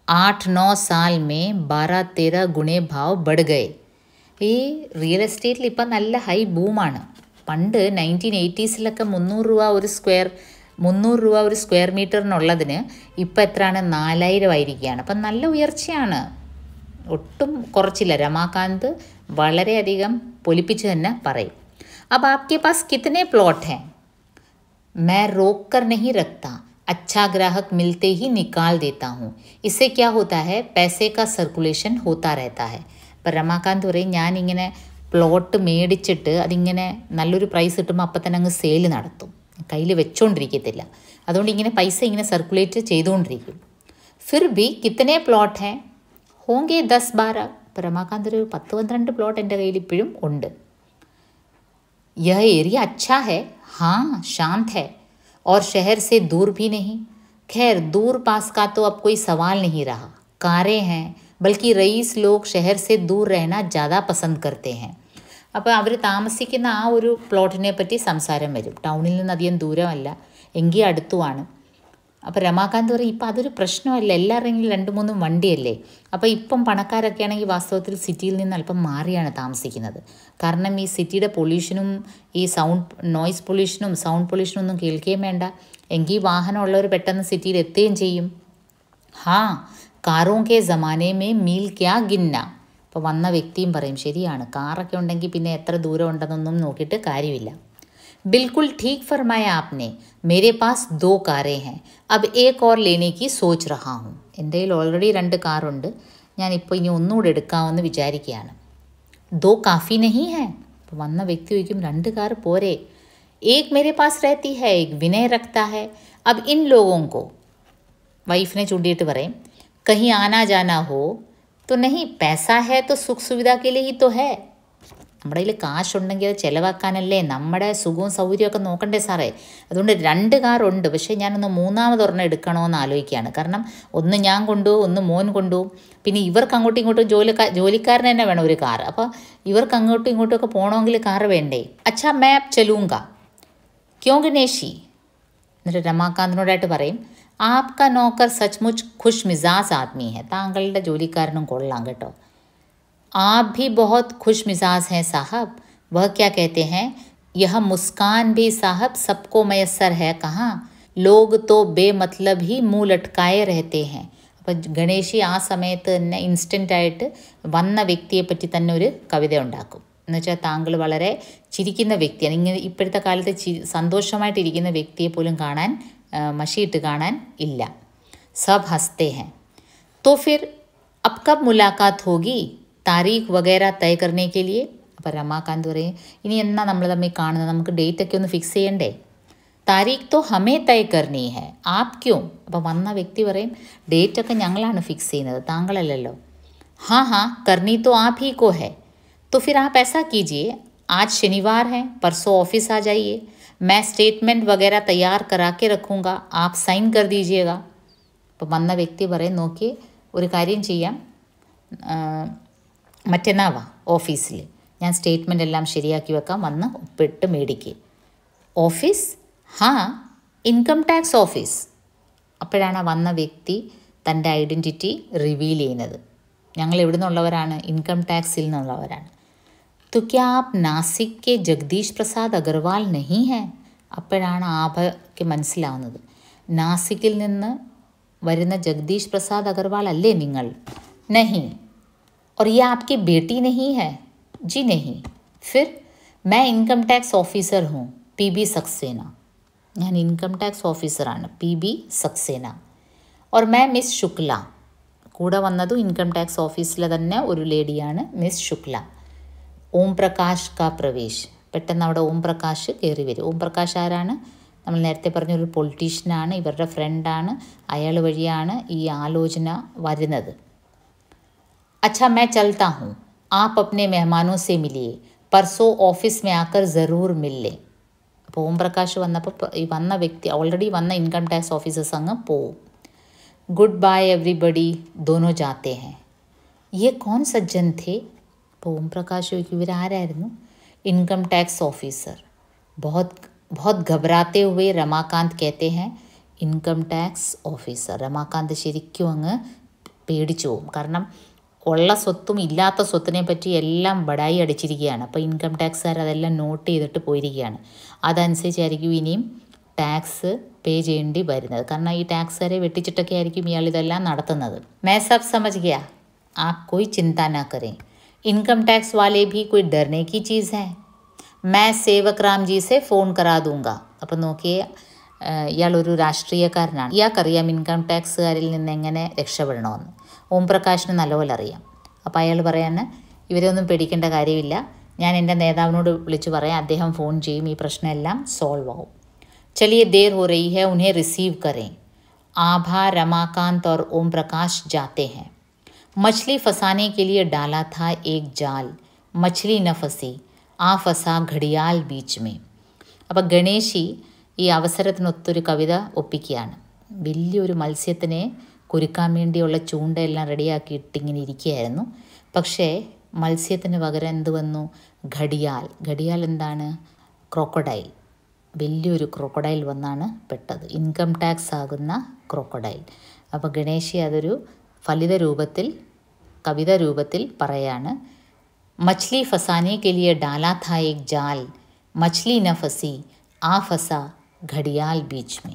आठ नौ साल में बारह तेरह गुणे भाव बढ़ गए ഈ റിയൽ എസ്റ്റേറ്റിൽ ഇപ്പം നല്ല ഹൈ ബൂമാണ് പണ്ട് നയൻറ്റീൻ എയ്റ്റീസിലൊക്കെ മുന്നൂറ് രൂപ ഒരു സ്ക്വയർ മുന്നൂറ് രൂപ ഒരു സ്ക്വയർ മീറ്ററിനുള്ളതിന് ഇപ്പം എത്രയാണ് നാലായിരം ആയിരിക്കുകയാണ് അപ്പം നല്ല ഉയർച്ചയാണ് ഒട്ടും കുറച്ചില്ല രമാകാന്ത് വളരെയധികം പൊലിപ്പിച്ച് തന്നെ പറയും अब आपके पास कितने प्लॉट हैं मैं रोक कर नहीं रखता अच्छा ग्राहक मिलते ही निकाल देता हूँ इससे क्या होता है पैसे का സർക്കുലേഷൻ होता रहता है ഇപ്പം രമാകാന്ത് പറയും ഞാനിങ്ങനെ പ്ലോട്ട് മേടിച്ചിട്ട് അതിങ്ങനെ നല്ലൊരു പ്രൈസ് കിട്ടുമ്പോൾ അപ്പം തന്നെ അങ്ങ് സെയിൽ നടത്തും കയ്യിൽ വെച്ചോണ്ടിരിക്കത്തില്ല അതുകൊണ്ട് ഇങ്ങനെ പൈസ ഇങ്ങനെ സർക്കുലേറ്റ് ചെയ്തുകൊണ്ടിരിക്കും ഫിർ ബി കിത്തനെ പ്ലോട്ട് ഹേ ഹോങ്കെ ദസ് ബാര ഇപ്പം രമാകാന്ത് ഒരു പത്ത് പന്ത്രണ്ട് പ്ലോട്ട് എൻ്റെ കയ്യിൽ ഇപ്പോഴും ഉണ്ട് यह एरिया अच्छा है हाँ शांत है और शहर से दूर भी नहीं खैर दूर पास का तो अब कोई सवाल नहीं रहा कारें हैं बल्कि रईस लोग शहर से दूर रहना ज़्यादा पसंद करते हैं അപ്പോൾ അവർ താമസിക്കുന്ന ആ ഒരു പ്ലോട്ടിനെ പറ്റി സംസാരം വരും ടൗണിൽ നിന്ന് അധികം ദൂരമല്ല എങ്കിൽ അടുത്തുമാണ് അപ്പോൾ രമാകാന്ത് പറയും ഇപ്പം അതൊരു പ്രശ്നമല്ല. എല്ലാവരെങ്കിലും രണ്ട് മൂന്നും വണ്ടിയല്ലേ? അപ്പോൾ ഇപ്പം പണക്കാരൊക്കെ ആണെങ്കിൽ വാസ്തവത്തിൽ സിറ്റിയിൽ നിന്ന് അല്പം മാറിയാണ് താമസിക്കുന്നത്. കാരണം ഈ സിറ്റിയുടെ പൊല്യൂഷനും ഈ സൗണ്ട് നോയ്സ് പൊല്യൂഷനും സൗണ്ട് പൊല്യൂഷനും ഒന്നും കേൾക്കുകയും വേണ്ട. എങ്കിൽ വാഹനമുള്ളവർ പെട്ടെന്ന് സിറ്റിയിൽ എത്തുകയും ചെയ്യും. ഹാ കാറോ കെ ജമാനെ മീൽ ക്യാ ഗിന്ന. അപ്പോൾ വന്ന വ്യക്തിയും പറയും ശരിയാണ്. കാറൊക്കെ ഉണ്ടെങ്കിൽ പിന്നെ എത്ര ദൂരം ഉണ്ടെന്നൊന്നും നോക്കിയിട്ട് കാര്യമില്ല. बिल्कुल ठीक फरमाया आपने, मेरे पास दो कारें हैं, अब एक और लेने की सोच रहा हूँ। എൻ്റെ കയ്യിൽ ഓൾറെഡി यानी കാറുണ്ട് ഞാനിപ്പോൾ ഇനി ഒന്നുകൂടെ എടുക്കാമെന്ന് വിചാരിക്കുകയാണ് ദോ കാഫി നഹി ഹേ അപ്പോൾ വന്ന വ്യക്തി ചോദിക്കും രണ്ട് കാർ പോരെ एक मेरे पास रहती है, एक विनय रखता है। अब इन लोगों को वाइफ ने ചൂണ്ടിയിട്ട് പറയും तो कहीं आना जाना हो तो नहीं, पैसा है तो सुख सुविधा के लिए ही तो है। നമ്മുടെ കയ്യിൽ കാശുണ്ടെങ്കിൽ അത് ചിലവാക്കാനല്ലേ? നമ്മുടെ സുഖവും സൗകര്യമൊക്കെ നോക്കണ്ടേ സാറേ. അതുകൊണ്ട് രണ്ട് കാറുണ്ട് പക്ഷേ ഞാനൊന്ന് മൂന്നാമതൊരെണ്ണം എടുക്കണമെന്ന് ആലോചിക്കുകയാണ്. കാരണം ഒന്ന് ഞാൻ കൊണ്ടുപോകും ഒന്ന് മോൻ കൊണ്ടുപോകും. പിന്നെ ഇവർക്ക് അങ്ങോട്ടും ഇങ്ങോട്ടും ജോലിക്കാ ജോലിക്കാരന് തന്നെ വേണം ഒരു കാർ അപ്പോൾ ഇവർക്ക് അങ്ങോട്ടും ഇങ്ങോട്ടും ഒക്കെ പോകണമെങ്കിൽ കാർ വേണ്ടേ? അച്ഛാ മാപ്പ് ചെലൂങ്ക. ക്യോ ഗണേഷി എന്നിട്ട് രമാകാന്തനോടായിട്ട് പറയും ആപ്ക നോക്കർ സച്ച്മുച്ച് ഖുഷ് മിസാസ് ആദ്മി താങ്കളുടെ ജോലിക്കാരനും കൊള്ളാം കേട്ടോ. आप भी बहुत खुश मिजाज हैं साहब वह क्या कहते हैं यह मुस्कान भी साहब सबको मैसर है कहाँ लोग तो बेमतलब ही मुंह लटकाए रहते हैं അപ്പം ഗണേശി ആ സമയത്ത് തന്നെ ഇൻസ്റ്റൻ്റ് ആയിട്ട് വന്ന വ്യക്തിയെ പറ്റി തന്നെ ഒരു കവിത ഉണ്ടാക്കും എന്ന് വെച്ചാൽ താങ്കൾ വളരെ ചിരിക്കുന്ന വ്യക്തിയാണ് ഇങ്ങനെ ഇപ്പോഴത്തെ കാലത്ത് ചി സന്തോഷമായിട്ടിരിക്കുന്ന വ്യക്തിയെ പോലും കാണാൻ ആ, മഷിയിട്ട് കാണാൻ ഇല്ല സബ് ഹസ്തേ ഹെ तो फिर अब कब मुलाकात होगी താരീഖ് വഗേര തയ करने के लिए അപ്പോൾ രമാകാന്ത് പറയും ഇനി എന്നാ നമ്മൾ തമ്മിൽ കാണുന്നത് നമുക്ക് ഡേറ്റ് ഒക്കെ ഒന്ന് ഫിക്സ് ചെയ്യണ്ടേ താരീഖ് തോ ഹമേ തയ കർണി ഹെ ആപ് ക്യോ അപ്പോൾ വന്ന വ്യക്തി പറയും ഡേറ്റ് ഒക്കെ ഞങ്ങളാണ് ഫിക്സ് ചെയ്യുന്നത് താങ്കളല്ലല്ലോ हाँ हाँ करनी तो आप ही को है तो फिर आप ऐसा कीजिए आज शनिवार है परसों ऑफिस आ जाइए मैं स्टेटमेंट वगैरह तैयार करा के रखूँगा आप साइन कर दीजिएगा അപ്പോൾ വന്ന വ്യക്തി പറയും നോക്കി ഒരു കാര്യം ചെയ്യാം ആ, മറ്റന്നാ വാ ഓഫീസിൽ ഞാൻ സ്റ്റേറ്റ്മെൻ്റ് എല്ലാം ശരിയാക്കി വെക്കാം വന്ന് ഒപ്പിട്ട് മേടിക്കുക ഓഫീസ് ഹാ ഇൻകം ടാക്സ് ഓഫീസ് അപ്പോഴാണ് ആ വന്ന വ്യക്തി തൻ്റെ ഐഡൻറ്റിറ്റി റിവീൽ ചെയ്യുന്നത് ഞങ്ങൾ എവിടെ നിന്നുള്ളവരാണ് ഇൻകം ടാക്സിൽ നിന്നുള്ളവരാണ് तो क्या आप नासिक के ജഗദീഷ് പ്രസാദ് അഗർവാൾ നഹി ഹെ അപ്പോഴാണ് ആഭയ്ക്ക് മനസ്സിലാവുന്നത് നാസിക്കിൽ നിന്ന് വരുന്ന ജഗദീഷ് പ്രസാദ് അഗർവാൾ അല്ലേ നിങ്ങൾ നഹി और ये आपकी बेटी नहीं है जी नहीं फिर मैं इनकम टैक्स ऑफिसर हूँ പി ബി സക്സേന ഞാൻ ഇൻകം ടാക്സ് ഓഫീസറാണ് P B Saxena or may miss Shukla കൂടെ വന്നതും ഇൻകം ടാക്സ് ഓഫീസിലെ തന്നെ ഒരു ലേഡിയാണ് മിസ് ശുക്ല ഓം പ്രകാശ് കാ പ്രവേശ് പെട്ടെന്ന് അവിടെ ഓം പ്രകാശ് കയറി വരും ഓം പ്രകാശ് ആരാണ് നമ്മൾ നേരത്തെ പറഞ്ഞ ഒരു പൊളിറ്റീഷ്യനാണ് ഇവരുടെ ഫ്രണ്ടാണ് അയാൾ വഴിയാണ് ഈ ആലോചന വരുന്നത് अच्छा मैं चलता हूँ आप अपने मेहमानों से मिलिए परसों ऑफिस में आकर ज़रूर मिल लें അപ്പോൾ ഓം പ്രകാശ് വന്നപ്പോൾ പ- ഈ വന്ന വ്യക്തി ഓൾറെഡി വന്ന ഇൻകം ടാക്സ് ഓഫീസേഴ്സ് അങ്ങ് പോവും ഗുഡ് ബൈ എവറിബഡി ദോനോ ജാത്തെ ഹെ ये कौन सज्जन थे അപ്പോൾ ഓം പ്രകാശ് ചോദിക്കും ഇവരാരായിരുന്നു ഇൻകം टैक्स ऑफिसर बहुत बहुत घबराते हुए रमाकांत कहते हैं ഇൻകം ടാക്സ് ഓഫീസർ രമാകാന്ത് ശരിക്കും അങ്ങ് പേടിച്ചു പോകും കാരണം ഉള്ള സ്വത്തും ഇല്ലാത്ത സ്വത്തിനെ പറ്റി എല്ലാം ബടായി അടിച്ചിരിക്കുകയാണ്. അപ്പോൾ ഇൻകം ടാക്സുകാർ അതെല്ലാം നോട്ട് ചെയ്തിട്ട് പോയിരിക്കുകയാണ്. അതനുസരിച്ചായിരിക്കും ഇനിയും ടാക്സ് പേ ചെയ്യേണ്ടി വരുന്നത്. കാരണം ഈ ടാക്സുകാരെ വെട്ടിച്ചിട്ടൊക്കെ ആയിരിക്കും ഇയാൾ ഇതെല്ലാം നടത്തുന്നത്. മേസാബ് സമജ് ആ आप कोई ഇൻകം ടാക്സ് വാലേ ഭീ टैक्स वाले भी कोई डरने की चीज़ है मैं സേവക് റാംജി ജീസെ ഫോൺ കറാദൂങ്ക അപ്പം നോക്കിയേ ഇയാളൊരു രാഷ്ട്രീയക്കാരനാണ് ഇയാൾക്കറിയാം ഇൻകം ടാക്സുകാരിൽ നിന്ന് എങ്ങനെ രക്ഷപ്പെടണമെന്ന് ഓം പ്രകാശിന് നല്ലപോലെ അറിയാം അപ്പോൾ അയാൾ പറയാണ് ഇവരൊന്നും പേടിക്കേണ്ട കാര്യമില്ല ഞാൻ എൻ്റെ നേതാവിനോട് വിളിച്ച് പറയാം അദ്ദേഹം ഫോൺ ചെയ്യും ഈ പ്രശ്നമെല്ലാം സോൾവ് ആവും चलिए देर हो रही है उन्हें रिसीव करें आभा रमाकांत और ओम प्रकाश जाते हैं मछली फंसाने के लिए डाला था एक जाल मछली न फंसी आ फंसा घड़ियाल बीच में അപ്പം ഗണേശി ഈ അവസരത്തിനൊത്തൊരു കവിത ഒപ്പിക്കുകയാണ് വലിയൊരു മത്സ്യത്തിനെ കുരുക്കാൻ വേണ്ടിയുള്ള ചൂണ്ടയെല്ലാം റെഡിയാക്കിയിട്ട് ഇങ്ങനെ ഇരിക്കുകയായിരുന്നു. പക്ഷേ മത്സ്യത്തിന് പകരം എന്ത് വന്നു? ഘടിയാൽ. ഘടിയാൽ എന്താണ്? ക്രോക്കഡൈൽ. വലിയൊരു ക്രോക്കഡൈൽ വന്നാണ് പെട്ടത്. ഇൻകം ടാക്സ് ആകുന്ന ക്രോക്കഡൈൽ. അപ്പോൾ ഗണേശി അതൊരു ഫലിത രൂപത്തിൽ കവിത രൂപത്തിൽ പറയാണ്. മച്ലി ഫസാനെ കെലിയ ഡാലാ താ ജാൽ. മച്ലി ന ഫസി ആ ഫസ ഘടിയാൽ ബീച്ച് മേ.